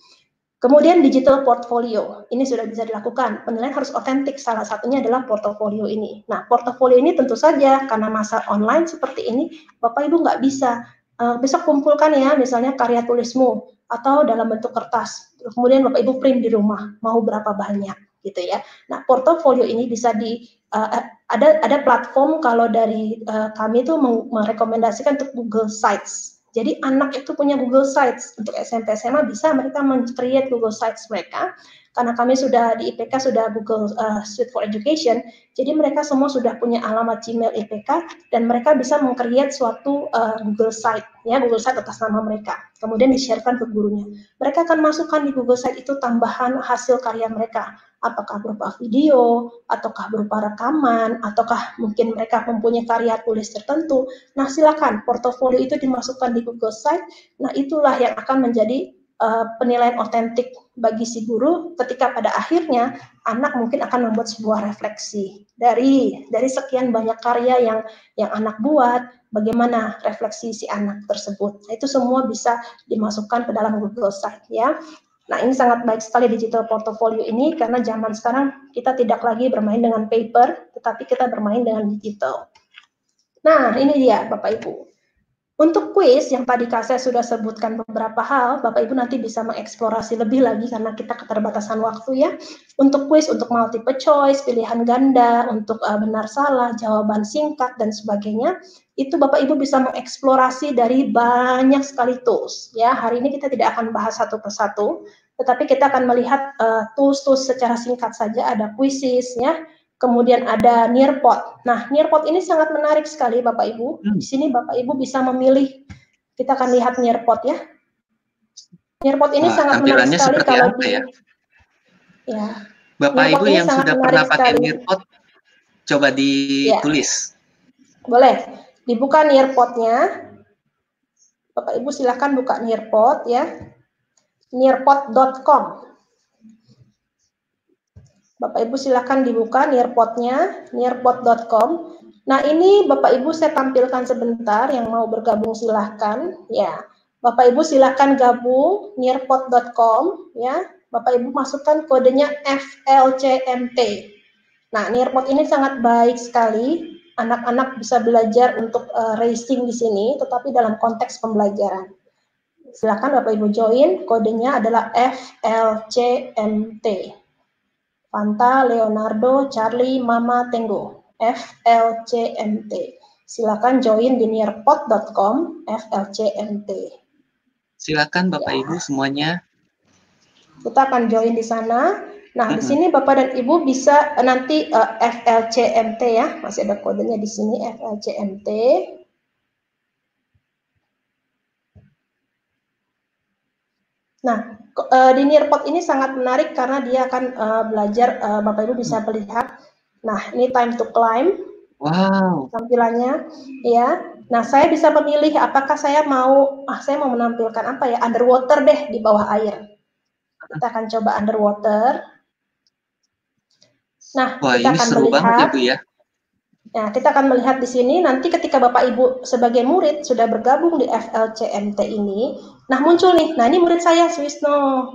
Kemudian digital portfolio, ini sudah bisa dilakukan. Penilaian harus otentik, salah satunya adalah portfolio ini. Nah, portfolio ini tentu saja karena masa online seperti ini, Bapak Ibu nggak bisa uh, besok kumpulkan ya, misalnya karya tulismu atau dalam bentuk kertas. Kemudian Bapak Ibu print di rumah, mau berapa banyak gitu ya. Nah, portofolio ini bisa di uh, ada ada platform kalau dari uh, kami itu merekomendasikan untuk Google Sites. Jadi anak itu punya Google Sites untuk SMP SMA bisa mereka men-create Google Sites mereka karena kami sudah di IPK sudah Google uh, Suite for Education, jadi mereka semua sudah punya alamat Gmail IPK dan mereka bisa mengcreate suatu uh, Google Site, ya Google Site atas nama mereka. Kemudian di-sharekan ke gurunya. Mereka akan masukkan di Google Site itu tambahan hasil karya mereka, apakah berupa video, ataukah berupa rekaman, ataukah mungkin mereka mempunyai karya tulis tertentu. Nah, silakan portofolio itu dimasukkan di Google Site. Nah, itulah yang akan menjadi uh, penilaian otentik bagi si guru ketika pada akhirnya anak mungkin akan membuat sebuah refleksi dari dari sekian banyak karya yang yang anak buat bagaimana refleksi si anak tersebut nah, itu semua bisa dimasukkan ke dalam Google Site ya Nah, ini sangat baik sekali digital portfolio ini karena zaman sekarang kita tidak lagi bermain dengan paper, tetapi kita bermain dengan digital. Nah, ini dia Bapak Ibu. Untuk kuis yang tadi Kak saya sudah sebutkan beberapa hal, Bapak Ibu nanti bisa mengeksplorasi lebih lagi karena kita keterbatasan waktu ya. Untuk kuis, untuk multiple choice, pilihan ganda, untuk uh, benar salah, jawaban singkat dan sebagainya, itu Bapak Ibu bisa mengeksplorasi dari banyak sekali tools. Ya, hari ini kita tidak akan bahas satu persatu, tetapi kita akan melihat uh, tools-tools secara singkat saja. Ada quizzes ya, Kemudian ada Nearpod. Nah, Nearpod ini sangat menarik sekali Bapak Ibu. Hmm. Di sini Bapak Ibu bisa memilih. Kita akan lihat Nearpod ya. Nearpod ini nah, sangat menarik sekali kalau di ya? ya. Bapak Nearpod Ibu yang sudah pernah pakai sekali. Nearpod coba ditulis. Ya. Boleh. Dibuka Nearpodnya. Bapak Ibu silahkan buka Nearpod ya. Nearpod.com. Bapak Ibu silakan dibuka nearpotnya, nearpot.com. Nah ini Bapak Ibu saya tampilkan sebentar yang mau bergabung silahkan. Ya, Bapak Ibu silakan gabung nearpod.com ya. Bapak Ibu masukkan kodenya FLCMT. Nah, Nearpod ini sangat baik sekali. Anak-anak bisa belajar untuk uh, racing di sini, tetapi dalam konteks pembelajaran. Silakan Bapak Ibu join, kodenya adalah FLCMT. Fanta, Leonardo, Charlie, Mama, Tenggo. FLCMT. Silakan join di nearpod.com FLCMT. Silakan Bapak ya. Ibu semuanya kita akan join di sana. Nah, di sini Bapak dan Ibu bisa uh, nanti uh, eh, FLCMT ya, masih ada kodenya di sini FLCMT. Nah, uh, di Nearpod ini sangat menarik karena dia akan uh, belajar uh, Bapak Ibu bisa melihat. Nah, ini time to climb. Wow. Tampilannya, ya. Nah, saya bisa memilih apakah saya mau, ah, saya mau menampilkan apa ya, underwater deh di bawah air. Kita akan coba underwater. Nah, Wah, kita ini akan seru melihat. Banget ya, Bu, ya. Nah, kita akan melihat di sini nanti ketika Bapak Ibu sebagai murid sudah bergabung di FLCMT ini, nah muncul nih, nah ini murid saya Swisno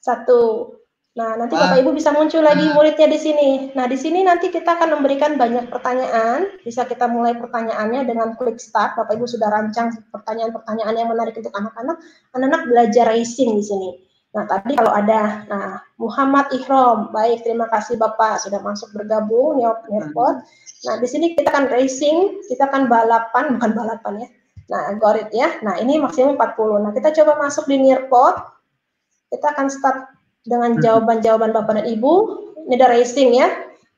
satu. Nah, nanti Bapak Ibu bisa muncul lagi muridnya di sini. Nah, di sini nanti kita akan memberikan banyak pertanyaan. Bisa kita mulai pertanyaannya dengan klik start. Bapak Ibu sudah rancang pertanyaan-pertanyaan yang menarik untuk anak-anak. Anak-anak belajar racing di sini. Nah, tadi kalau ada nah Muhammad Ihrom, baik terima kasih Bapak sudah masuk bergabung Neopod. Nah, di sini kita akan racing, kita akan balapan, <laughs> bukan balapan ya. Nah, gorit ya. Nah, ini maksimum 40. Nah, kita coba masuk di Nearpod. Kita akan start dengan hmm. jawaban-jawaban Bapak dan Ibu. Ini ada racing ya.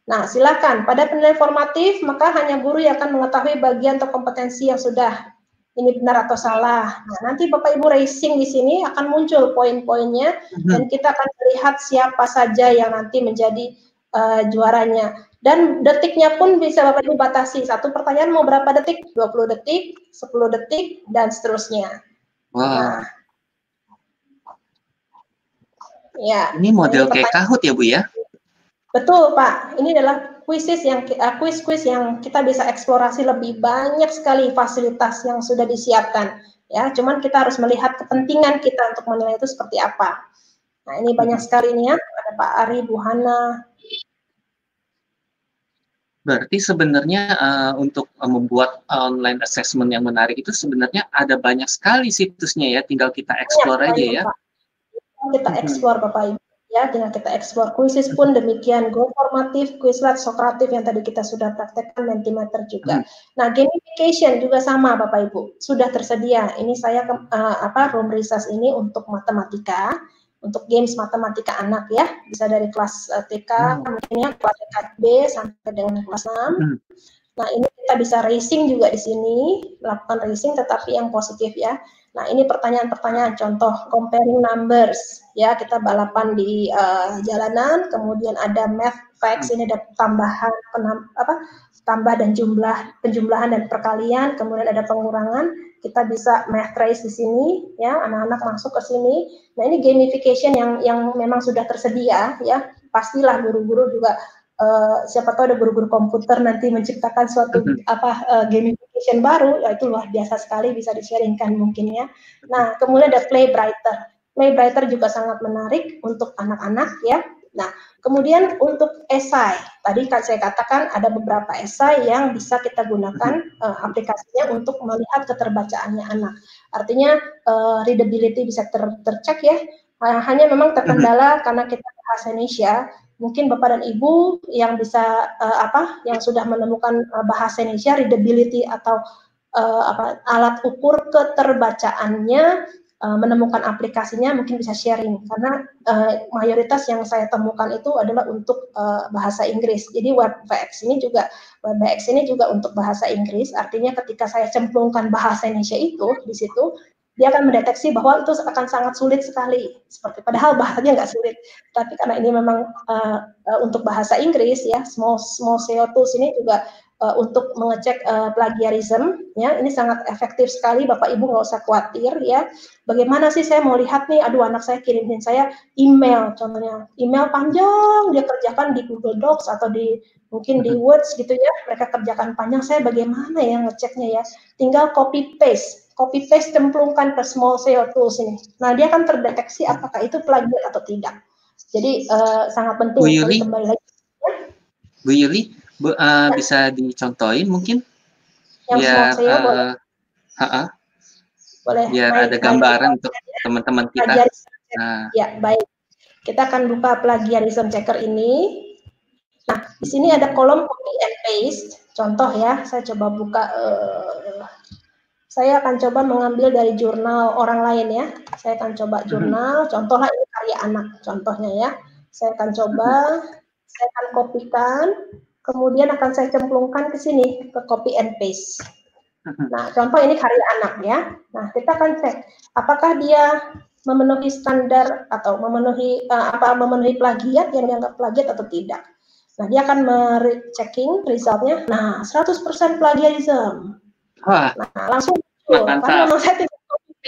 Nah, silakan. Pada penilaian formatif, maka hanya guru yang akan mengetahui bagian atau kompetensi yang sudah ini benar atau salah. Nah, nanti Bapak Ibu racing di sini akan muncul poin-poinnya hmm. dan kita akan melihat siapa saja yang nanti menjadi uh, juaranya. Dan detiknya pun bisa Bapak Ibu batasi. Satu pertanyaan mau berapa detik? 20 detik, 10 detik, dan seterusnya. Wah. Wow. Nah. Ya. Ini model ini kayak kahut ya Bu ya? Betul Pak. Ini adalah kuisis yang uh, kuis-kuis yang kita bisa eksplorasi lebih banyak sekali fasilitas yang sudah disiapkan ya. Cuman kita harus melihat kepentingan kita untuk menilai itu seperti apa. Nah ini banyak sekali nih ya. Ada Pak Ari Buhana berarti sebenarnya uh, untuk uh, membuat online assessment yang menarik itu sebenarnya ada banyak sekali situsnya ya tinggal kita explore aja ya. Kita explore Bapak Ibu ya dengan kita ekspor kuisis pun demikian go formatif quizlet sokratif yang tadi kita sudah praktekkan mentimeter juga hmm. nah gamification juga sama bapak ibu sudah tersedia ini saya uh, apa room research ini untuk matematika untuk games matematika anak ya bisa dari kelas uh, TK hmm. ya kelas TK B sampai dengan kelas 6 hmm. nah ini kita bisa racing juga di sini melakukan racing tetapi yang positif ya Nah, ini pertanyaan-pertanyaan contoh comparing numbers ya, kita balapan di uh, jalanan, kemudian ada math facts ini ada tambahan penam, apa tambah dan jumlah penjumlahan dan perkalian, kemudian ada pengurangan, kita bisa math trace di sini ya, anak-anak masuk ke sini. Nah, ini gamification yang yang memang sudah tersedia ya. Pastilah guru-guru juga uh, siapa tahu ada guru-guru komputer nanti menciptakan suatu mm-hmm. apa uh, gamification baru, ya itu luar biasa sekali bisa di-sharingkan mungkin ya. Nah, kemudian ada Play Brighter. Play Brighter juga sangat menarik untuk anak-anak ya. Nah, kemudian untuk esai, tadi kan saya katakan ada beberapa esai yang bisa kita gunakan uh, aplikasinya untuk melihat keterbacaannya anak. Artinya uh, readability bisa ter tercek ya. Hanya memang terkendala karena kita bahasa Indonesia mungkin Bapak dan Ibu yang bisa uh, apa yang sudah menemukan uh, bahasa Indonesia readability atau uh, apa alat ukur keterbacaannya uh, menemukan aplikasinya mungkin bisa sharing karena uh, mayoritas yang saya temukan itu adalah untuk uh, bahasa Inggris. Jadi WebEx ini juga WebEx ini juga untuk bahasa Inggris. Artinya ketika saya cemplungkan bahasa Indonesia itu di situ dia akan mendeteksi bahwa itu akan sangat sulit sekali. Seperti padahal bahasanya nggak sulit. Tapi karena ini memang uh, uh, untuk bahasa Inggris ya small small SEO tools ini juga uh, untuk mengecek uh, plagiarism ya ini sangat efektif sekali. Bapak Ibu nggak usah khawatir ya. Bagaimana sih saya mau lihat nih? Aduh anak saya kirimin saya email contohnya. Email panjang dia kerjakan di Google Docs atau di mungkin di Words gitu ya. Mereka kerjakan panjang. Saya bagaimana ya ngeceknya ya? Tinggal copy paste copy paste cemplungkan ke small SEO tools ini. Nah, dia akan terdeteksi apakah itu plagiat atau tidak. Jadi uh, sangat penting Bu Yuli, kembali lagi. Bu Yuli, Bu, uh, ya. bisa dicontohin mungkin? Yang biar, small SEO uh, boleh. Uh, uh, boleh. Biar main, ada gambaran main, untuk teman-teman kita. Nah. Ya, baik. Kita akan buka plagiarism checker ini. Nah, di sini ada kolom copy and paste. Contoh ya, saya coba buka uh, saya akan coba mengambil dari jurnal orang lain ya. Saya akan coba mhm. jurnal, contohnya ini karya anak, contohnya ya. Saya akan coba, saya akan kopikan, kemudian akan saya cemplungkan ke sini, ke copy and paste. Mhm. Nah, contoh ini karya anak ya. Nah, kita akan cek apakah dia memenuhi standar atau memenuhi uh, apa memenuhi plagiat yang dianggap plagiat atau tidak. Nah, dia akan checking resultnya. Nah, 100% plagiarism. Wah. Nah, langsung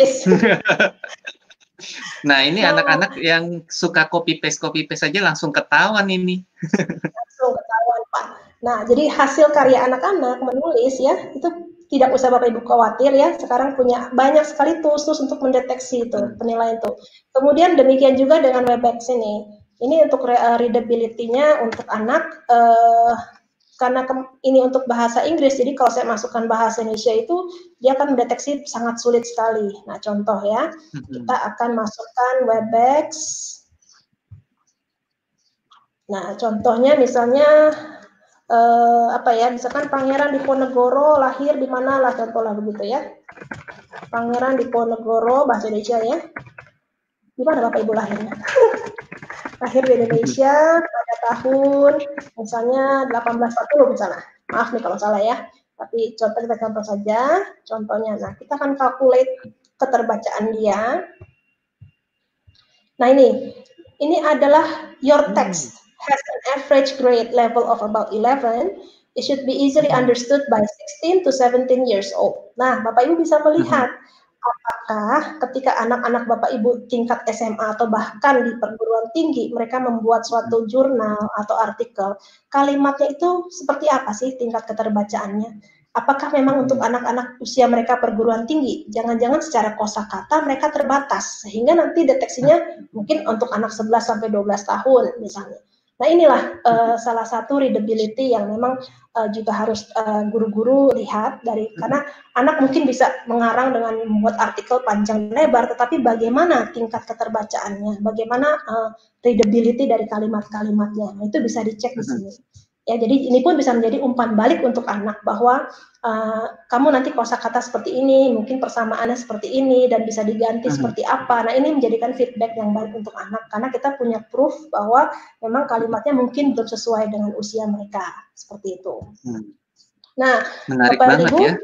<laughs> nah ini anak-anak nah, yang suka copy paste copy paste saja langsung ketahuan ini. <laughs> langsung ketahuan pak. Nah jadi hasil karya anak-anak menulis ya itu tidak usah bapak ibu khawatir ya. Sekarang punya banyak sekali tools tools untuk mendeteksi itu hmm. penilaian itu. Kemudian demikian juga dengan Webex ini. Ini untuk readability-nya untuk anak. Uh, karena ini untuk bahasa Inggris, jadi kalau saya masukkan bahasa Indonesia itu dia akan mendeteksi sangat sulit sekali. Nah, contoh ya, kita akan masukkan Webex. Nah, contohnya misalnya eh, apa ya, misalkan Pangeran Diponegoro lahir di mana lah contoh lah begitu ya. Pangeran Diponegoro bahasa Indonesia ya. Di mana Bapak Ibu lahirnya? <laughs> lahir di Indonesia tahun misalnya 1840 misalnya. Maaf nih kalau salah ya. Tapi contoh kita contoh saja. Contohnya, nah kita akan calculate keterbacaan dia. Nah ini, ini adalah your hmm. text has an average grade level of about 11. It should be easily understood by 16 to 17 years old. Nah, Bapak Ibu bisa melihat hmm apakah ketika anak-anak Bapak Ibu tingkat SMA atau bahkan di perguruan tinggi mereka membuat suatu jurnal atau artikel, kalimatnya itu seperti apa sih tingkat keterbacaannya? Apakah memang untuk anak-anak usia mereka perguruan tinggi, jangan-jangan secara kosakata mereka terbatas sehingga nanti deteksinya mungkin untuk anak 11 sampai 12 tahun misalnya. Nah inilah uh, salah satu readability yang memang uh, juga harus eh, guru-guru uh, lihat dari karena anak mungkin bisa mengarang dengan membuat artikel panjang lebar, tetapi bagaimana tingkat keterbacaannya, bagaimana uh, readability dari kalimat-kalimatnya, nah, itu bisa dicek di sini. Ya, jadi ini pun bisa menjadi umpan balik untuk anak bahwa uh, kamu nanti kosakata seperti ini, mungkin persamaannya seperti ini dan bisa diganti hmm. seperti apa. Nah, ini menjadikan feedback yang baik untuk anak karena kita punya proof bahwa memang kalimatnya mungkin belum sesuai dengan usia mereka seperti itu. Hmm. Nah, menarik Bapak banget Ibu, ya.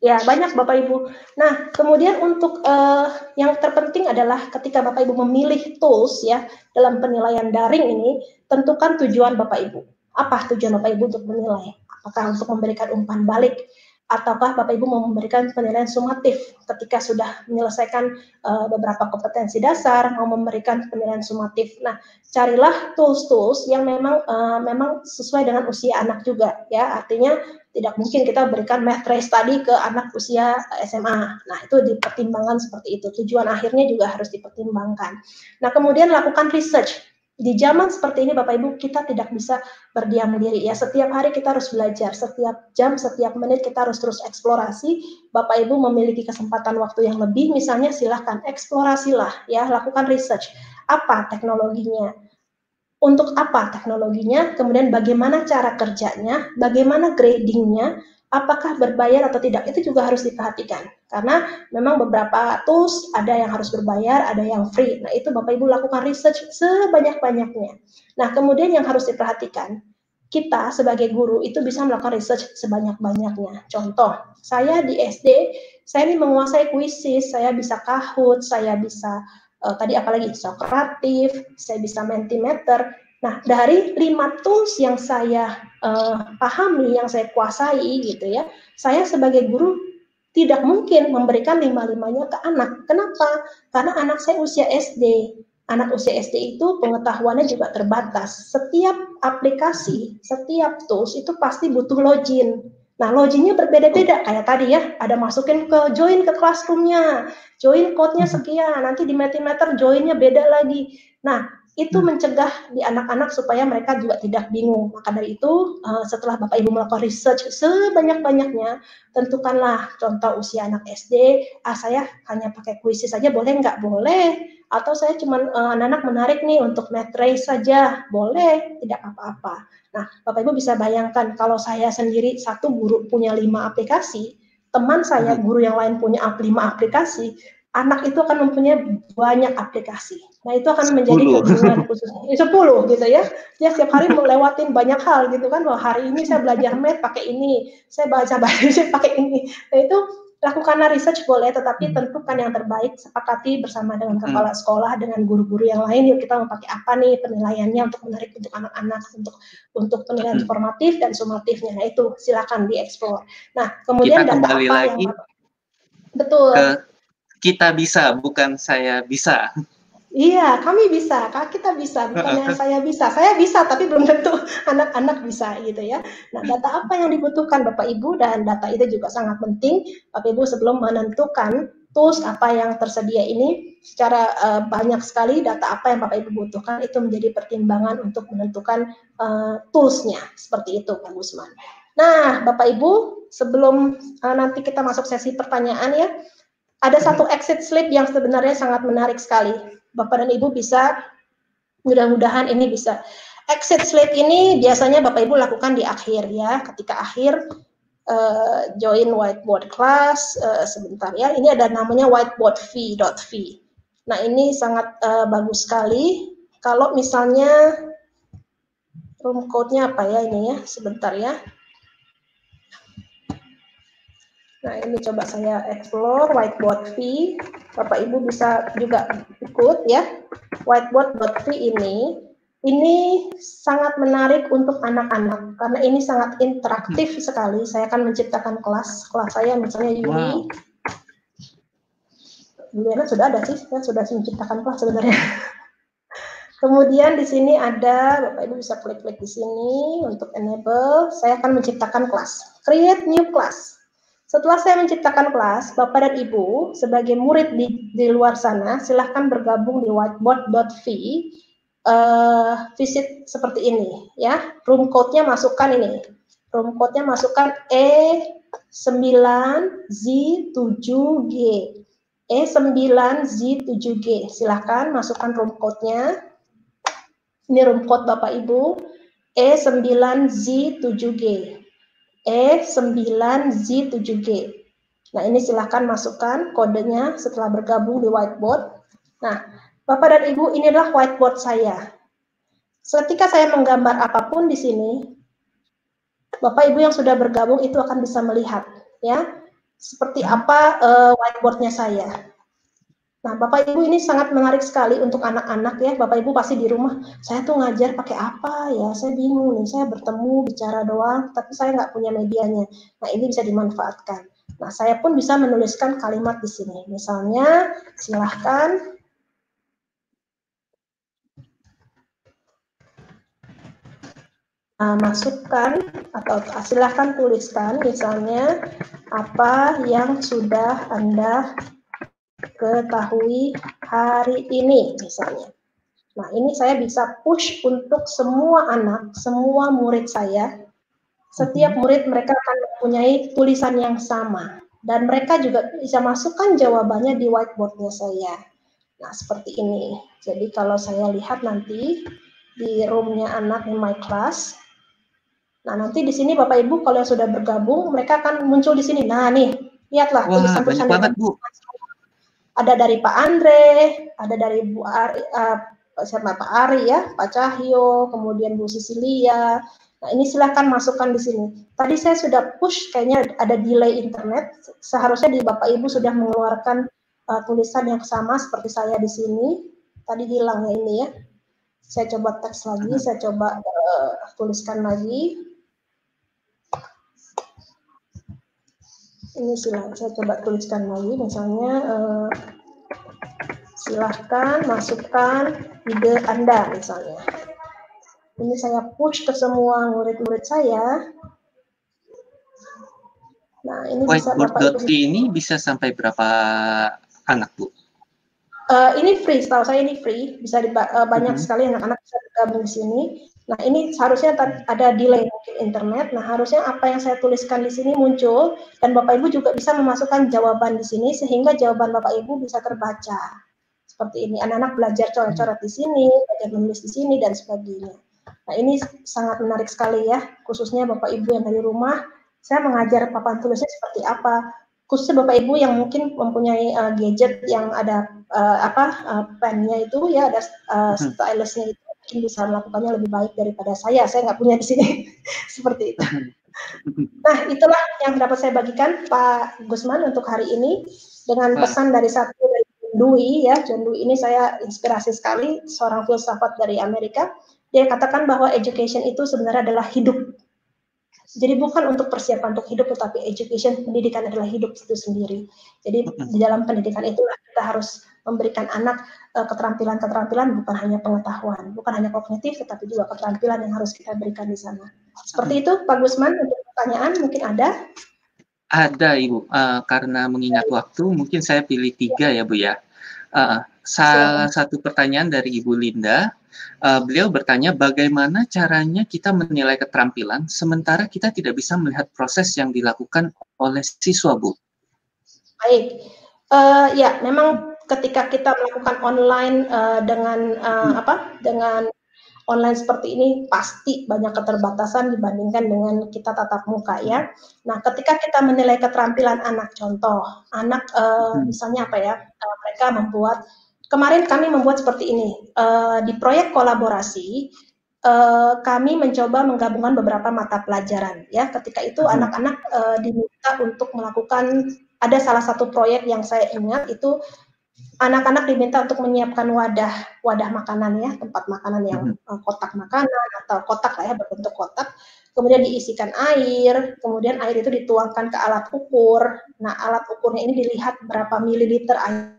Ya, banyak Bapak Ibu. Nah, kemudian untuk uh, yang terpenting adalah ketika Bapak Ibu memilih tools ya dalam penilaian daring ini, tentukan tujuan Bapak Ibu apa tujuan Bapak Ibu untuk menilai? Apakah untuk memberikan umpan balik ataukah Bapak Ibu mau memberikan penilaian sumatif ketika sudah menyelesaikan uh, beberapa kompetensi dasar, mau memberikan penilaian sumatif. Nah, carilah tools-tools yang memang uh, memang sesuai dengan usia anak juga ya. Artinya tidak mungkin kita berikan math trace tadi ke anak usia SMA. Nah, itu dipertimbangkan seperti itu. Tujuan akhirnya juga harus dipertimbangkan. Nah, kemudian lakukan research di zaman seperti ini Bapak Ibu kita tidak bisa berdiam diri. Ya setiap hari kita harus belajar. Setiap jam setiap menit kita harus terus eksplorasi. Bapak Ibu memiliki kesempatan waktu yang lebih. Misalnya silahkan eksplorasilah ya lakukan research. Apa teknologinya? Untuk apa teknologinya? Kemudian bagaimana cara kerjanya? Bagaimana gradingnya apakah berbayar atau tidak itu juga harus diperhatikan karena memang beberapa tools ada yang harus berbayar, ada yang free. Nah, itu Bapak Ibu lakukan research sebanyak-banyaknya. Nah, kemudian yang harus diperhatikan, kita sebagai guru itu bisa melakukan research sebanyak-banyaknya. Contoh, saya di SD, saya ini menguasai kuisis, saya bisa Kahoot, saya bisa uh, tadi apalagi Sokratif, saya bisa Mentimeter. Nah, dari lima tools yang saya uh, pahami, yang saya kuasai gitu ya, saya sebagai guru tidak mungkin memberikan lima-limanya ke anak. Kenapa? Karena anak saya usia SD. Anak usia SD itu pengetahuannya juga terbatas. Setiap aplikasi, setiap tools itu pasti butuh login. Nah, logiknya berbeda-beda kayak tadi ya, ada masukin ke join ke classroomnya, join code-nya hmm. sekian, nanti di Metimeter joinnya beda lagi. Nah, itu hmm. mencegah di anak-anak supaya mereka juga tidak bingung. Maka dari itu, uh, setelah Bapak Ibu melakukan research sebanyak-banyaknya, tentukanlah contoh usia anak SD, ah saya hanya pakai kuisi saja boleh nggak? Boleh. Atau saya cuma uh, anak-anak menarik nih untuk math saja, boleh, tidak apa-apa. Nah, Bapak Ibu bisa bayangkan kalau saya sendiri satu guru punya lima aplikasi, teman saya hmm. guru yang lain punya lima aplikasi, anak itu akan mempunyai banyak aplikasi. Nah, itu akan menjadi kebingungan khusus. Eh, sepuluh gitu ya. Dia setiap hari melewatin banyak hal gitu kan. Wah, hari ini saya belajar math pakai ini, saya baca <laughs> bahasa pakai ini. Nah, itu lakukanlah research boleh, tetapi tentukan yang terbaik, sepakati bersama dengan hmm. kepala sekolah, dengan guru-guru yang lain, yuk kita mau pakai apa nih penilaiannya untuk menarik untuk anak-anak, untuk untuk penilaian hmm. formatif dan sumatifnya. Nah itu silakan dieksplor. Nah kemudian kita kembali apa lagi yang betul ke kita bisa, bukan saya bisa. Iya, kami bisa, kak kita bisa, bukannya <laughs> saya bisa. Saya bisa, tapi belum tentu anak-anak bisa gitu ya. Nah, data apa yang dibutuhkan Bapak Ibu dan data itu juga sangat penting Bapak Ibu sebelum menentukan tools apa yang tersedia ini secara uh, banyak sekali data apa yang Bapak Ibu butuhkan itu menjadi pertimbangan untuk menentukan uh, toolsnya seperti itu Pak Gusman. Nah, Bapak Ibu sebelum uh, nanti kita masuk sesi pertanyaan ya, ada satu exit slip yang sebenarnya sangat menarik sekali Bapak dan Ibu bisa mudah-mudahan ini bisa. Exit slate ini biasanya Bapak Ibu lakukan di akhir ya, ketika akhir uh, join whiteboard class uh, sebentar ya. Ini ada namanya whiteboard fee dot fee. Nah, ini sangat uh, bagus sekali. Kalau misalnya room code-nya apa ya ini ya? Sebentar ya. Nah, ini coba saya explore whiteboard fee. Bapak Ibu bisa juga ikut ya. Whiteboard.v ini ini sangat menarik untuk anak-anak karena ini sangat interaktif hmm. sekali. Saya akan menciptakan kelas. Kelas saya misalnya Yuli. Wow. Juliana sudah ada sih, saya sudah menciptakan kelas sebenarnya. <laughs> Kemudian di sini ada, Bapak Ibu bisa klik-klik di sini untuk enable. Saya akan menciptakan kelas. Create new class. Setelah saya menciptakan kelas, Bapak dan Ibu sebagai murid di, di luar sana, silahkan bergabung di whiteboard.v uh, visit seperti ini ya. Room code-nya masukkan ini. Room code-nya masukkan E9Z7G. E9Z7G. Silahkan masukkan room code-nya. Ini room code Bapak Ibu. E9Z7G. E9Z7G. Nah, ini silahkan masukkan kodenya setelah bergabung di whiteboard. Nah, Bapak dan Ibu, ini adalah whiteboard saya. Ketika saya menggambar apa pun di sini, Bapak Ibu yang sudah bergabung itu akan bisa melihat, ya, seperti apa uh, whiteboardnya saya. Nah, Bapak Ibu ini sangat menarik sekali untuk anak-anak ya. Bapak Ibu pasti di rumah, saya tuh ngajar pakai apa ya? Saya bingung nih, saya bertemu, bicara doang, tapi saya nggak punya medianya. Nah, ini bisa dimanfaatkan. Nah, saya pun bisa menuliskan kalimat di sini. Misalnya, silahkan uh, masukkan atau silahkan tuliskan misalnya apa yang sudah Anda ketahui hari ini misalnya. Nah, ini saya bisa push untuk semua anak, semua murid saya. Setiap mhm. murid mereka akan mempunyai tulisan yang sama dan mereka juga bisa masukkan jawabannya di whiteboardnya saya. Nah, seperti ini. Jadi kalau saya lihat nanti di roomnya anak in my class, nah nanti di sini Bapak Ibu kalau yang sudah bergabung, mereka akan muncul di sini. Nah nih, lihatlah tulisan-tulisan banget Bu ada dari Pak Andre, ada dari Bu Ari, uh, siapa Pak Ari ya, Pak Cahyo, kemudian Bu Sisilia. Nah, ini silahkan masukkan di sini. Tadi saya sudah push, kayaknya ada delay internet. Seharusnya di Bapak Ibu sudah mengeluarkan uh, tulisan yang sama seperti saya di sini. Tadi hilang ya ini ya. Saya coba teks lagi, saya coba uh, tuliskan lagi. Ini silahkan saya coba tuliskan lagi misalnya eh, silahkan masukkan ide Anda misalnya ini saya push ke semua murid-murid saya Nah, ini Whiteboard.ly ini bisa sampai berapa anak, Bu? Uh, ini free, setahu saya ini free, bisa uh, banyak mm -hmm. sekali anak-anak bisa bergabung di sini. Nah, ini harusnya ada delay mungkin internet. Nah, harusnya apa yang saya tuliskan di sini muncul dan Bapak Ibu juga bisa memasukkan jawaban di sini sehingga jawaban Bapak Ibu bisa terbaca. Seperti ini, anak-anak belajar coret-coret di sini, belajar menulis di sini dan sebagainya. Nah, ini sangat menarik sekali ya, khususnya Bapak Ibu yang dari rumah, saya mengajar papan tulisnya seperti apa, khususnya Bapak Ibu yang mungkin mempunyai uh, gadget yang ada uh, apa uh, pennya itu ya ada uh, stylusnya itu bisa melakukannya lebih baik daripada saya. Saya nggak punya di sini <laughs> seperti itu. Nah, itulah yang dapat saya bagikan Pak Gusman untuk hari ini dengan pesan dari satu dari Dui ya. John Dui ini saya inspirasi sekali seorang filsafat dari Amerika. Dia katakan bahwa education itu sebenarnya adalah hidup. Jadi bukan untuk persiapan untuk hidup, tetapi education pendidikan adalah hidup itu sendiri. Jadi di dalam pendidikan itulah kita harus memberikan anak uh, keterampilan-keterampilan bukan hanya pengetahuan, bukan hanya kognitif, tetapi juga keterampilan yang harus kita berikan di sana. Seperti itu, Pak Gusman, untuk pertanyaan mungkin ada? Ada, Ibu. Uh, karena mengingat waktu, mungkin saya pilih tiga ya, Bu ya. Uh, salah satu pertanyaan dari Ibu Linda, uh, beliau bertanya bagaimana caranya kita menilai keterampilan sementara kita tidak bisa melihat proses yang dilakukan oleh siswa, Bu. Baik, uh, ya memang ketika kita melakukan online uh, dengan uh, apa dengan online seperti ini pasti banyak keterbatasan dibandingkan dengan kita tatap muka ya. Nah, ketika kita menilai keterampilan anak, contoh anak uh, misalnya apa ya, uh, mereka membuat kemarin kami membuat seperti ini uh, di proyek kolaborasi. Uh, kami mencoba menggabungkan beberapa mata pelajaran ya. Ketika itu anak-anak uh, diminta untuk melakukan ada salah satu proyek yang saya ingat itu anak-anak diminta untuk menyiapkan wadah wadah makanan ya tempat makanan yang uh, kotak makanan atau kotak lah ya berbentuk kotak. Kemudian diisikan air kemudian air itu dituangkan ke alat ukur. Nah alat ukurnya ini dilihat berapa mililiter air.